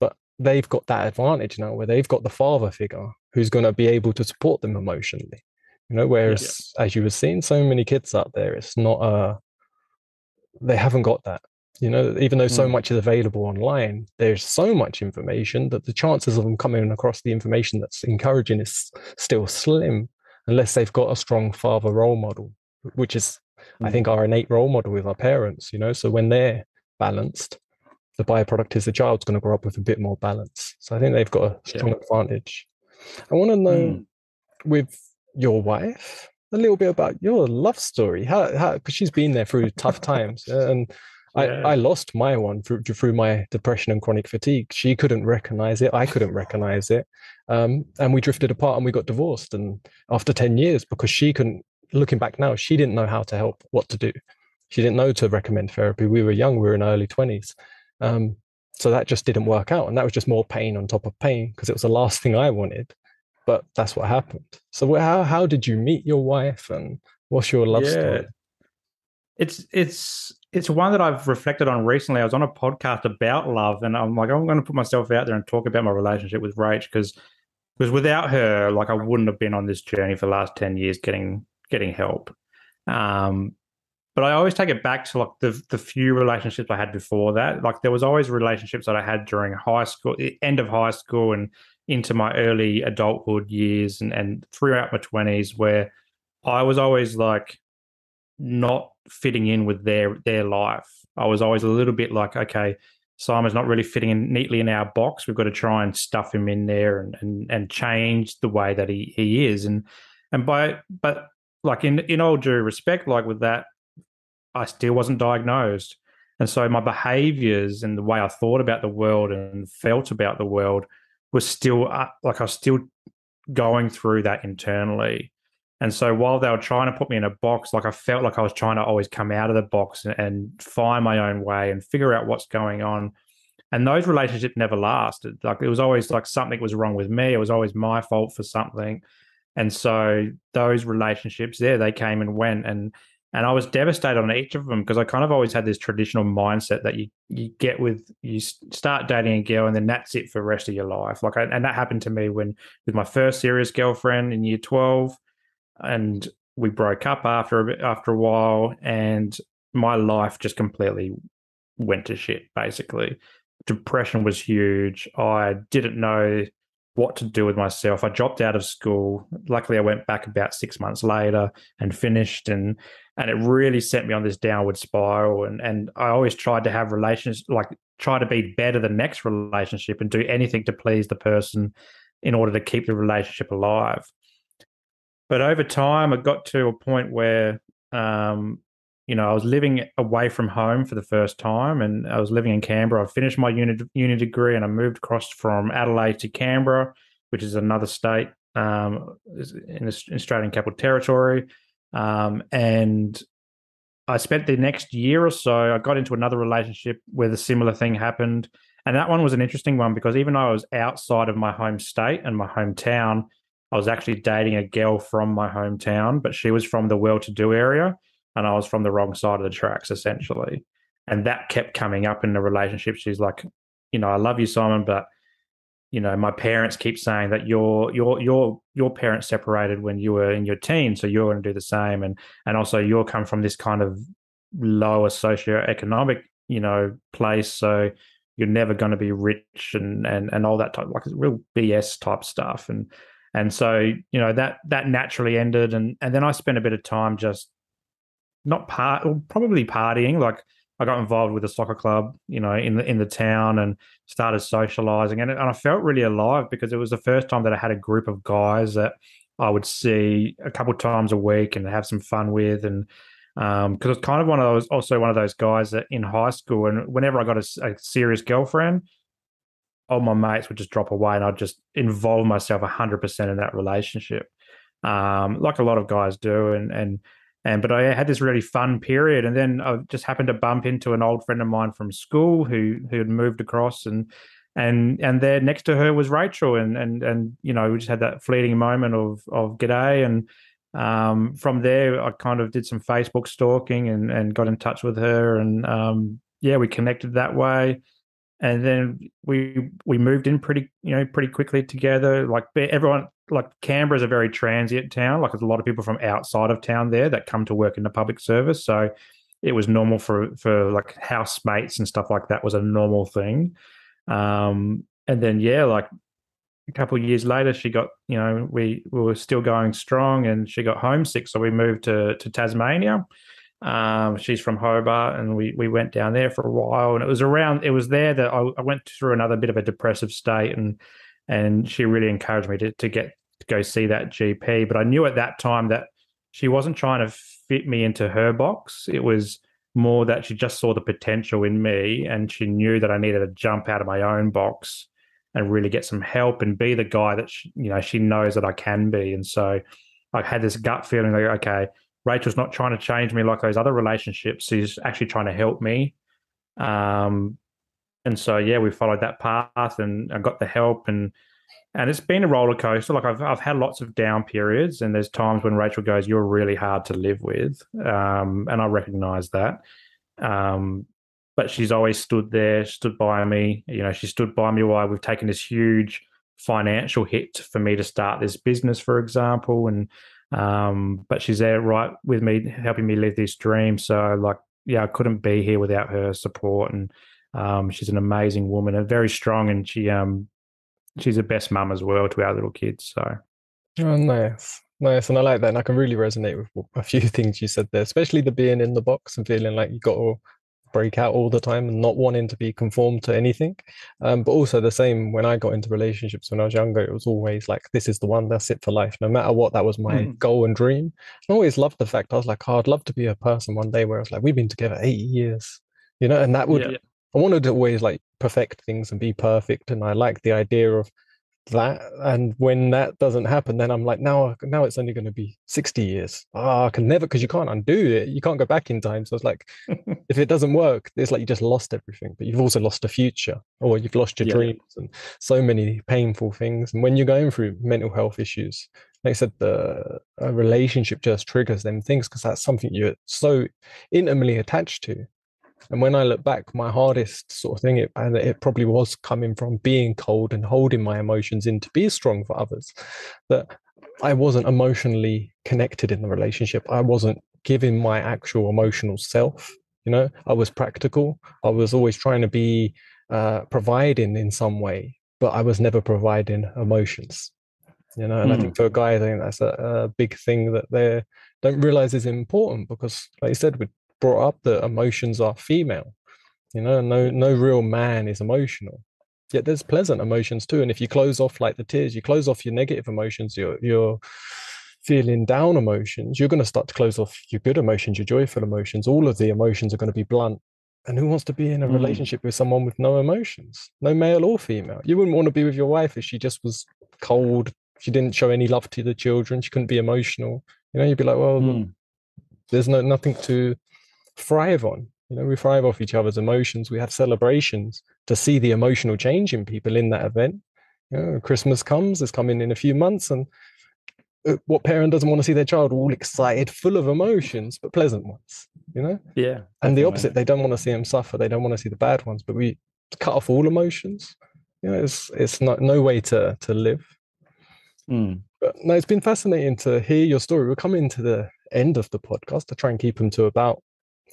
but they've got that advantage now where they've got the father figure who's going to be able to support them emotionally. You know, whereas yeah. as you were seeing so many kids out there, it's not a, they haven't got that. You know, even though so mm. much is available online, there's so much information that the chances of them coming across the information that's encouraging is still slim unless they've got a strong father role model which is mm. I think our innate role model with our parents, you know. So when they're balanced, the byproduct is the child's going to grow up with a bit more balance. So I think they've got a strong yeah. advantage. I want to know mm. with your wife a little bit about your love story. How how because she's been there through tough times and. Yeah. I, I lost my one through through my depression and chronic fatigue. She couldn't recognize it. I couldn't recognize it. Um, and we drifted apart and we got divorced. And after 10 years, because she couldn't looking back now, she didn't know how to help, what to do. She didn't know to recommend therapy. We were young, we were in early 20s. Um, so that just didn't work out. And that was just more pain on top of pain because it was the last thing I wanted. But that's what happened. So how, how did you meet your wife and what's your love yeah. story? It's it's it's one that I've reflected on recently. I was on a podcast about love, and I'm like, I'm going to put myself out there and talk about my relationship with Rach because because without her, like I wouldn't have been on this journey for the last ten years, getting getting help. Um, but I always take it back to like the the few relationships I had before that. Like there was always relationships that I had during high school, end of high school, and into my early adulthood years, and and throughout my twenties, where I was always like not fitting in with their their life. I was always a little bit like, okay, Simon's not really fitting in neatly in our box. We've got to try and stuff him in there and and and change the way that he he is. And and by but like in in all due respect, like with that, I still wasn't diagnosed, and so my behaviors and the way I thought about the world and felt about the world was still uh, like I was still going through that internally. And so while they were trying to put me in a box, like I felt like I was trying to always come out of the box and, and find my own way and figure out what's going on. And those relationships never lasted. Like it was always like something was wrong with me. It was always my fault for something. And so those relationships there, they came and went. And and I was devastated on each of them because I kind of always had this traditional mindset that you you get with you start dating a girl and then that's it for the rest of your life. Like, I, and that happened to me when with my first serious girlfriend in year twelve, and we broke up after a bit, after a while, and my life just completely went to shit. Basically, depression was huge. I didn't know what to do with myself. I dropped out of school. Luckily, I went back about six months later and finished, and and it really sent me on this downward spiral. And and I always tried to have relations, like try to be better the next relationship and do anything to please the person in order to keep the relationship alive. But over time, it got to a point where um, you know, I was living away from home for the first time, and I was living in Canberra. I finished my uni uni degree, and I moved across from Adelaide to Canberra, which is another state um, in the Australian Capital Territory. Um, and I spent the next year or so. I got into another relationship where the similar thing happened, and that one was an interesting one because even though I was outside of my home state and my hometown, I was actually dating a girl from my hometown, but she was from the well-to-do area and I was from the wrong side of the tracks essentially. And that kept coming up in the relationship. She's like, you know, I love you, Simon, but you know, my parents keep saying that your your your your parents separated when you were in your teens, so you're going to do the same, and and also you'll come from this kind of lower socioeconomic, you know, place, so you're never going to be rich and and and all that type like real BS type stuff, and and so you know that that naturally ended, and and then I spent a bit of time just not part, probably partying, like I got involved with a soccer club, you know, in the in the town and started socializing, and, and I felt really alive because it was the first time that I had a group of guys that I would see a couple times a week and have some fun with, and because um, it's kind of one of those, also one of those guys that in high school, and whenever I got a, a serious girlfriend, all my mates would just drop away, and I'd just involve myself hundred percent in that relationship, um, like a lot of guys do, and and and but I had this really fun period, and then I just happened to bump into an old friend of mine from school who who had moved across, and and and there next to her was Rachel, and and and you know we just had that fleeting moment of of g'day, and um, from there I kind of did some Facebook stalking and and got in touch with her, and um, yeah, we connected that way. And then we we moved in pretty you know pretty quickly together like everyone like Canberra is a very transient town. Like there's a lot of people from outside of town there that come to work in the public service. So it was normal for for like housemates and stuff like that was a normal thing. Um and then yeah like a couple of years later she got you know we, we were still going strong and she got homesick. So we moved to to Tasmania. Um, she's from Hobart, and we we went down there for a while. And it was around, it was there that I, I, went through another bit of a depressive state, and and she really encouraged me to to get to go see that GP. But I knew at that time that she wasn't trying to fit me into her box. It was more that she just saw the potential in me, and she knew that I needed to jump out of my own box and really get some help and be the guy that she, you know she knows that I can be. And so I had this gut feeling like, okay Rachel's not trying to change me like those other relationships. She's actually trying to help me. Um, and so yeah, we followed that path and I got the help and and it's been a roller coaster. Like I've I've had lots of down periods, and there's times when Rachel goes, "You're really hard to live with," um, and I recognise that. Um, but she's always stood there, stood by me. You know, she stood by me while we've taken this huge financial hit for me to start this business, for example, and um, but she's there right with me, helping me live this dream. So, like, yeah, I couldn't be here without her support. And um, she's an amazing woman and very strong. And she, um, she's the best mum as well to our little kids. So, oh, nice. Nice, and I like that, and I can really resonate with a few things you said there, especially the being in the box and feeling like you got to break out all the time and not wanting to be conformed to anything. Um, but also the same when I got into relationships when I was younger, it was always like, this is the one that's it for life. No matter what, that was my mm. goal and dream. I always loved the fact I was like, oh, I'd love to be a person one day where it's like, we've been together eight years, you know, and that would, yeah. I wanted to always like perfect things and be perfect. And I like the idea of that and when that doesn't happen then i'm like now now it's only going to be 60 years oh, i can never because you can't undo it you can't go back in time so it's like if it doesn't work it's like you just lost everything but you've also lost a future or you've lost your yeah. dreams and so many painful things and when you're going through mental health issues like i said the relationship just triggers them things because that's something you're so intimately attached to and when I look back, my hardest sort of thing, it, and it probably was coming from being cold and holding my emotions in to be strong for others. That I wasn't emotionally connected in the relationship. I wasn't giving my actual emotional self. You know, I was practical. I was always trying to be uh, providing in some way, but I was never providing emotions. You know, and mm. I think hmm. for a guy, I think that's a, a big thing that they don't realize is important because, like you said, with brought up that emotions are female. You know, no no real man is emotional. Yet there's pleasant emotions too. And if you close off like the tears, you close off your negative emotions, your your feeling down emotions, you're going to start to close off your good emotions, your joyful emotions. All of the emotions are going to be blunt. And who wants to be in a mm. relationship with someone with no emotions, no male or female? You wouldn't want to be with your wife if she just was cold. She didn't show any love to the children. She couldn't be emotional. You know, you'd be like, well, mm. there's no nothing to thrive on. You know, we thrive off each other's emotions. We have celebrations to see the emotional change in people in that event. You know, Christmas comes, it's coming in a few months, and uh, what parent doesn't want to see their child all excited, full of emotions, but pleasant ones? You know? Yeah. And the opposite, they don't want to see them suffer. They don't want to see the bad ones. But we cut off all emotions. you know, it's it's not no way to to live. Mm. But no, it's been fascinating to hear your story. We're coming to the end of the podcast. to try and keep them to about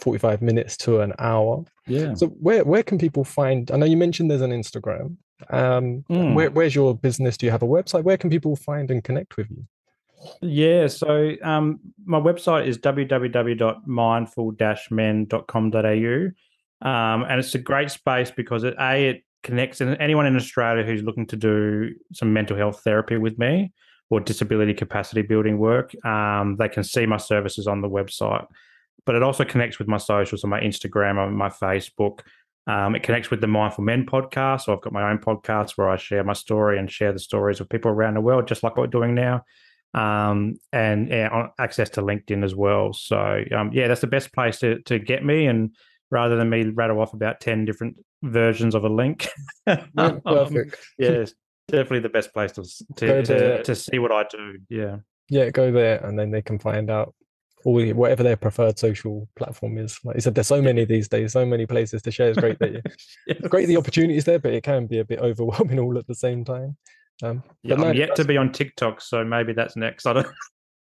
45 minutes to an hour. Yeah. So where where can people find? I know you mentioned there's an Instagram. Um, Mm. where, where's your business? Do you have a website? Where can people find and connect with you? Yeah, so um, my website is www.mindful-men.com.au, um, and it's a great space because it a it connects and anyone in Australia who's looking to do some mental health therapy with me or disability capacity building work, um, they can see my services on the website. But it also connects with my socials, on my Instagram, on my Facebook. Um, it connects with the Mindful Men podcast. So I've got my own podcast where I share my story and share the stories of people around the world, just like what we're doing now um, and yeah, on- access to LinkedIn as well. So um, yeah, that's the best place to to get me. And rather than me rattle off about ten different versions of a link, Yeah, um, perfect. yeah, it's definitely the best place to to, to to see what I do. Yeah, Yeah, go there and then they can find out the- whatever their preferred social platform is. Like you said, there's so many these days, so many places to share. It's great that you, it's great the opportunities there, but it can be a bit overwhelming all at the same time. Um, Yeah, but I'm yet to be on TikTok, so maybe that's next. I don't.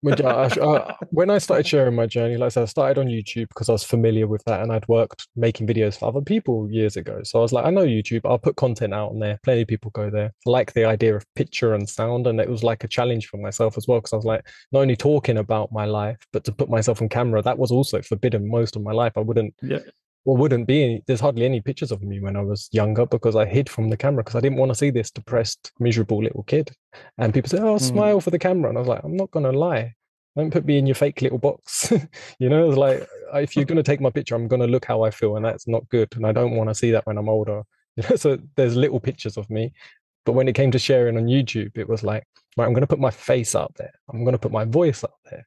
When, I, started sharing my journey, like I said, I started on YouTube because I was familiar with that and I'd worked making videos for other people years ago. So I was like, I know YouTube, I'll put content out on there. Plenty of people go there. I like the idea of picture and sound. And it was like a challenge for myself as well because I was like, not only talking about my life, but to put myself on camera, that was also forbidden most of my life. I wouldn't Yeah, well, wouldn't be any, there's hardly any pictures of me when I was younger because I hid from the camera because I didn't want to see this depressed, miserable little kid. And people say, Oh, Mm. smile for the camera. And I was like, I'm not gonna lie. Don't put me in your fake little box. you know, it's like if you're gonna take my picture, I'm gonna look how I feel, and that's not good. And I don't want to see that when I'm older. You know, so there's little pictures of me. But when it came to sharing on YouTube, it was like, right, I'm gonna put my face up there. I'm gonna put my voice up there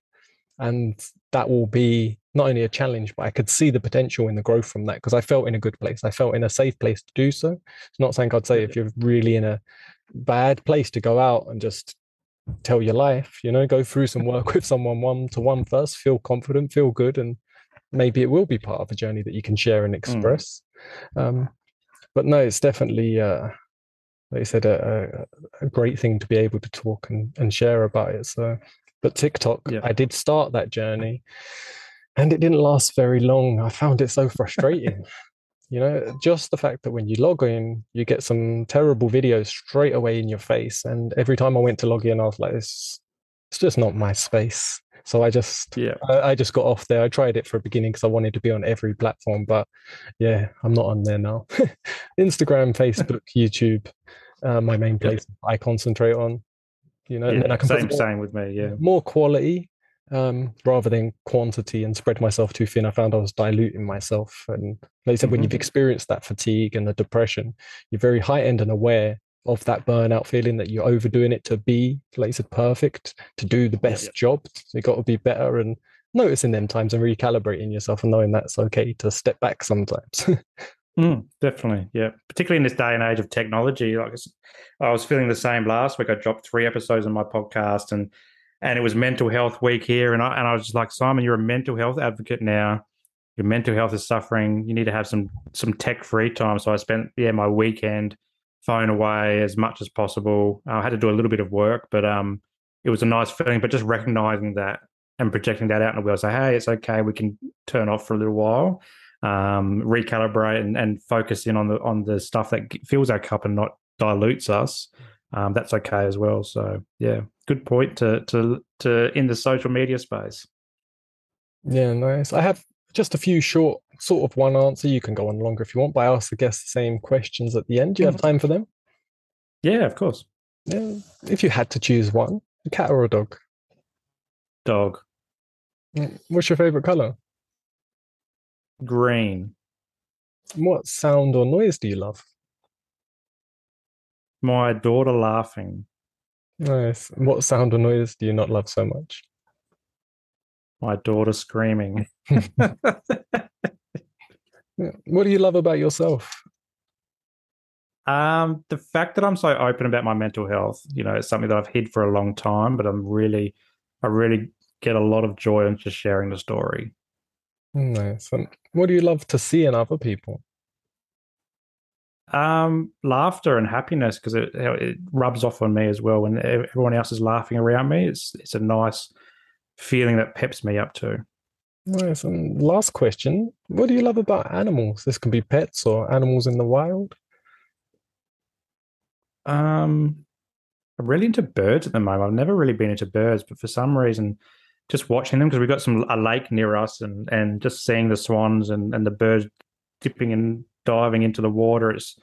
and that will be not only a challenge but i could see the potential in the growth from that because i felt in a good place. I felt in a safe place to do so. It's not saying i'd say if you're really in a bad place to go out and just tell your life you know go through some work with someone one to one first feel confident feel good and maybe it will be part of a journey that you can share and express. Um, but no it's definitely uh, like you said a, a, a great thing to be able to talk and, and share about it. So but tiktok Yeah. i did start that journey and it didn't last very long. I found it so frustrating you know just the fact that when you log in you get some terrible videos straight away in your face and every time i went to log in i was like it's, it's just not my space. So i just yeah, I, I just got off there. I tried it for a beginning because i wanted to be on every platform but yeah i'm not on there now. Instagram facebook youtube uh, my main place i concentrate on you know and i can Same, more- same with me. Yeah, more quality um, rather than quantity and spread myself too thin. I found I was diluting myself. And like I said, when you've experienced that fatigue and the depression, you're very heightened and aware of that burnout feeling that you're overdoing it to be, like you said, perfect, to do the best yeah. job. So you got to be better and noticing them times and recalibrating yourself and knowing that's okay to step back sometimes. Mm, definitely, yeah. Particularly in this day and age of technology, like I was feeling the same last week. I dropped three episodes on my podcast, and and it was mental health week here, and I and I was just like, Simon, you're a mental health advocate now. Your mental health is suffering. You need to have some some tech free time. So I spent yeah my weekend phone away as much as possible. I had to do a little bit of work, but um, it was a nice feeling. But just recognizing that and projecting that out in the world, say, hey, it's okay. We can turn off for a little while um, recalibrate and, and focus in on the on the stuff that fills our cup and not dilutes us. Um, that's okay as well. So yeah, good point to to to in the social media space. yeah, nice. I have just a few short, sort of one answer. You can go on longer if you want, but I ask the guests the same questions at the end. Do you have Mhm. time for them? Yeah, of course. Yeah. If you had to choose one, a cat or a dog? Dog Mm, What's your favorite color? Green. What sound or noise do you love? My daughter laughing. Nice. What sound or noise do you not love so much? My daughter screaming. What do you love about yourself? Um, the fact that I'm so open about my mental health, you know, it's something that I've hid for a long time, but I'm really, I really get a lot of joy in just sharing the story. Nice. And what do you love to see in other people? Um, laughter and happiness because it it rubs off on me as well when everyone else is laughing around me. It's it's a nice feeling that peps me up too. Nice. And last question: What do you love about animals? This can be pets or animals in the wild. Um, I'm really into birds at the moment. I've never really been into birds, but for some reason, just watching them because we've got some a lake near us, and and just seeing the swans and and the birds dipping and diving into the water, it's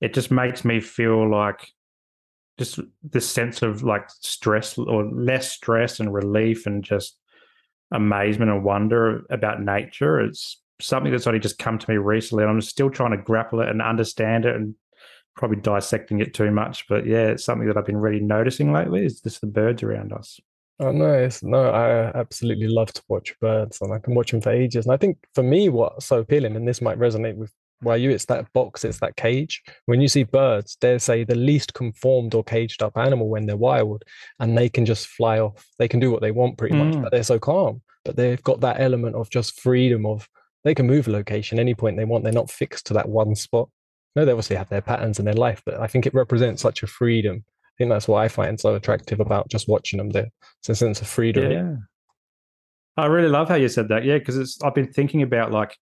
it just makes me feel like just this sense of like stress or less stress and relief and just amazement and wonder about nature. It's something that's only just come to me recently, and I'm still trying to grapple it and understand it and probably dissecting it too much. But yeah, it's something that I've been really noticing lately is just the birds around us. Oh, nice. No, I absolutely love to watch birds and I can watch them for ages. And I think for me, what's so appealing, and this might resonate with why you, it's that box, it's that cage. When you see birds, they're say the least conformed or caged up animal when they're wild and they can just fly off. They can do what they want pretty mm. much, but they're so calm. But they've got that element of just freedom of they can move a location any point they want. They're not fixed to that one spot. No, they obviously have their patterns in their life, but I think it represents such a freedom. I think that's what I find so attractive about just watching them. There, it's a sense of freedom. Yeah, I really love how you said that. Yeah, because it's I've been thinking about like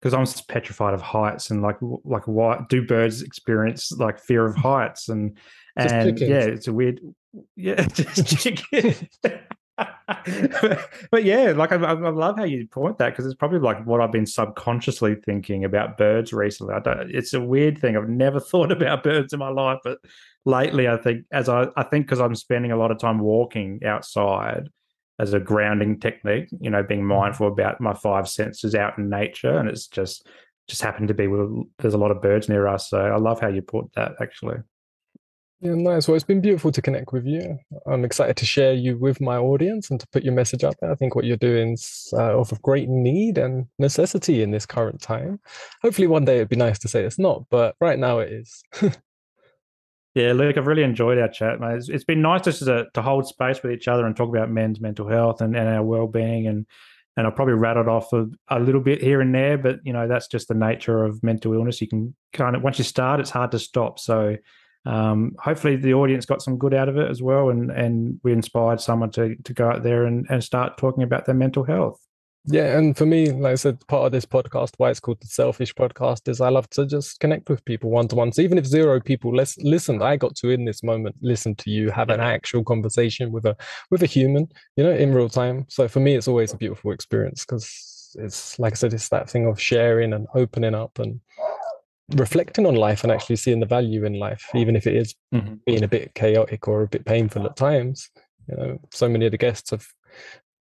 because I'm petrified of heights and like like why do birds experience like fear of heights and and yeah, it's a weird yeah, just chicken. but, yeah, like I, I, love how you point that because it's probably like what I've been subconsciously thinking about birds recently. I don't, it's a weird thing. I've never thought about birds in my life, but lately, I think as I, I think because I'm spending a lot of time walking outside as a grounding technique, you know, being mm-hmm. mindful about my five senses out in nature, and it's just just happened to be with there's a lot of birds near us. So I love how you put that actually. Yeah, nice. Well, it's been beautiful to connect with you. I'm excited to share you with my audience and to put your message out there. I think what you're doing is uh, of great need and necessity in this current time. Hopefully, one day it'd be nice to say it's not, but right now it is. yeah, Luke, I've really enjoyed our chat, mate. It's, it's been nice just to, to hold space with each other and talk about men's mental health and, and our well being and and I probably rattled off a, a, little bit here and there, but you know that's just the nature of mental illness. You can kind of once you start, it's hard to stop. So um, hopefully the audience got some good out of it as well, and and we inspired someone to to go out there and, and start talking about their mental health. Yeah, and for me, like I said, part of this podcast, why it's called the Selfish Podcast, is I love to just connect with people one to one. So even if zero people les- listened, I got to in this moment listen to you have an actual conversation with a with a human, you know, in real time. So for me, it's always a beautiful experience because it's like I said, it's that thing of sharing and opening up and reflecting on life and actually seeing the value in life, even if it is mm-hmm. being a bit chaotic or a bit painful at times. You know, so many of the guests have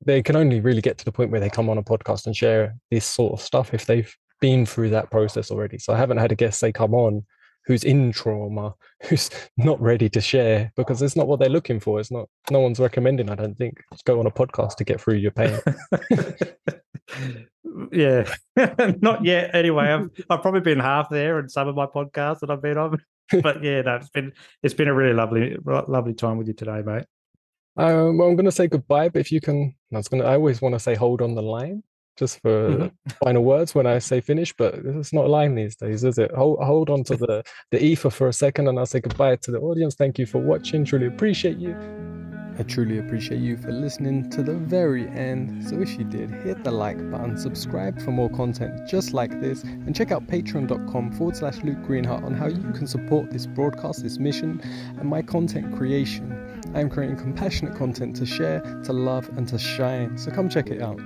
they can only really get to the point where they come on a podcast and share this sort of stuff if they've been through that process already. So I haven't had a guest say come on who's in trauma, who's not ready to share because it's not what they're looking for. It's not no one's recommending, I don't think. Just go on a podcast to get through your pain. yeah. not yet. Anyway, I've I've probably been half there in some of my podcasts that I've been on. but yeah, no, it's been it's been a really lovely lovely time with you today, mate. Um, well, I'm going to say goodbye, but if you can, I was going to. I always want to say hold on the line, just for mm-hmm. final words when I say finish, but it's not a line these days, is it? Hold, hold on to the the ether for a second, and I'll say goodbye to the audience. Thank you for watching. Truly appreciate you. I truly appreciate you for listening to the very end. So if you did, hit the like button, subscribe for more content just like this, and check out patreon.com forward slash Luke Greenheart on how you can support this broadcast, this mission, and my content creation. I am creating compassionate content to share, to love, and to shine. So come check it out.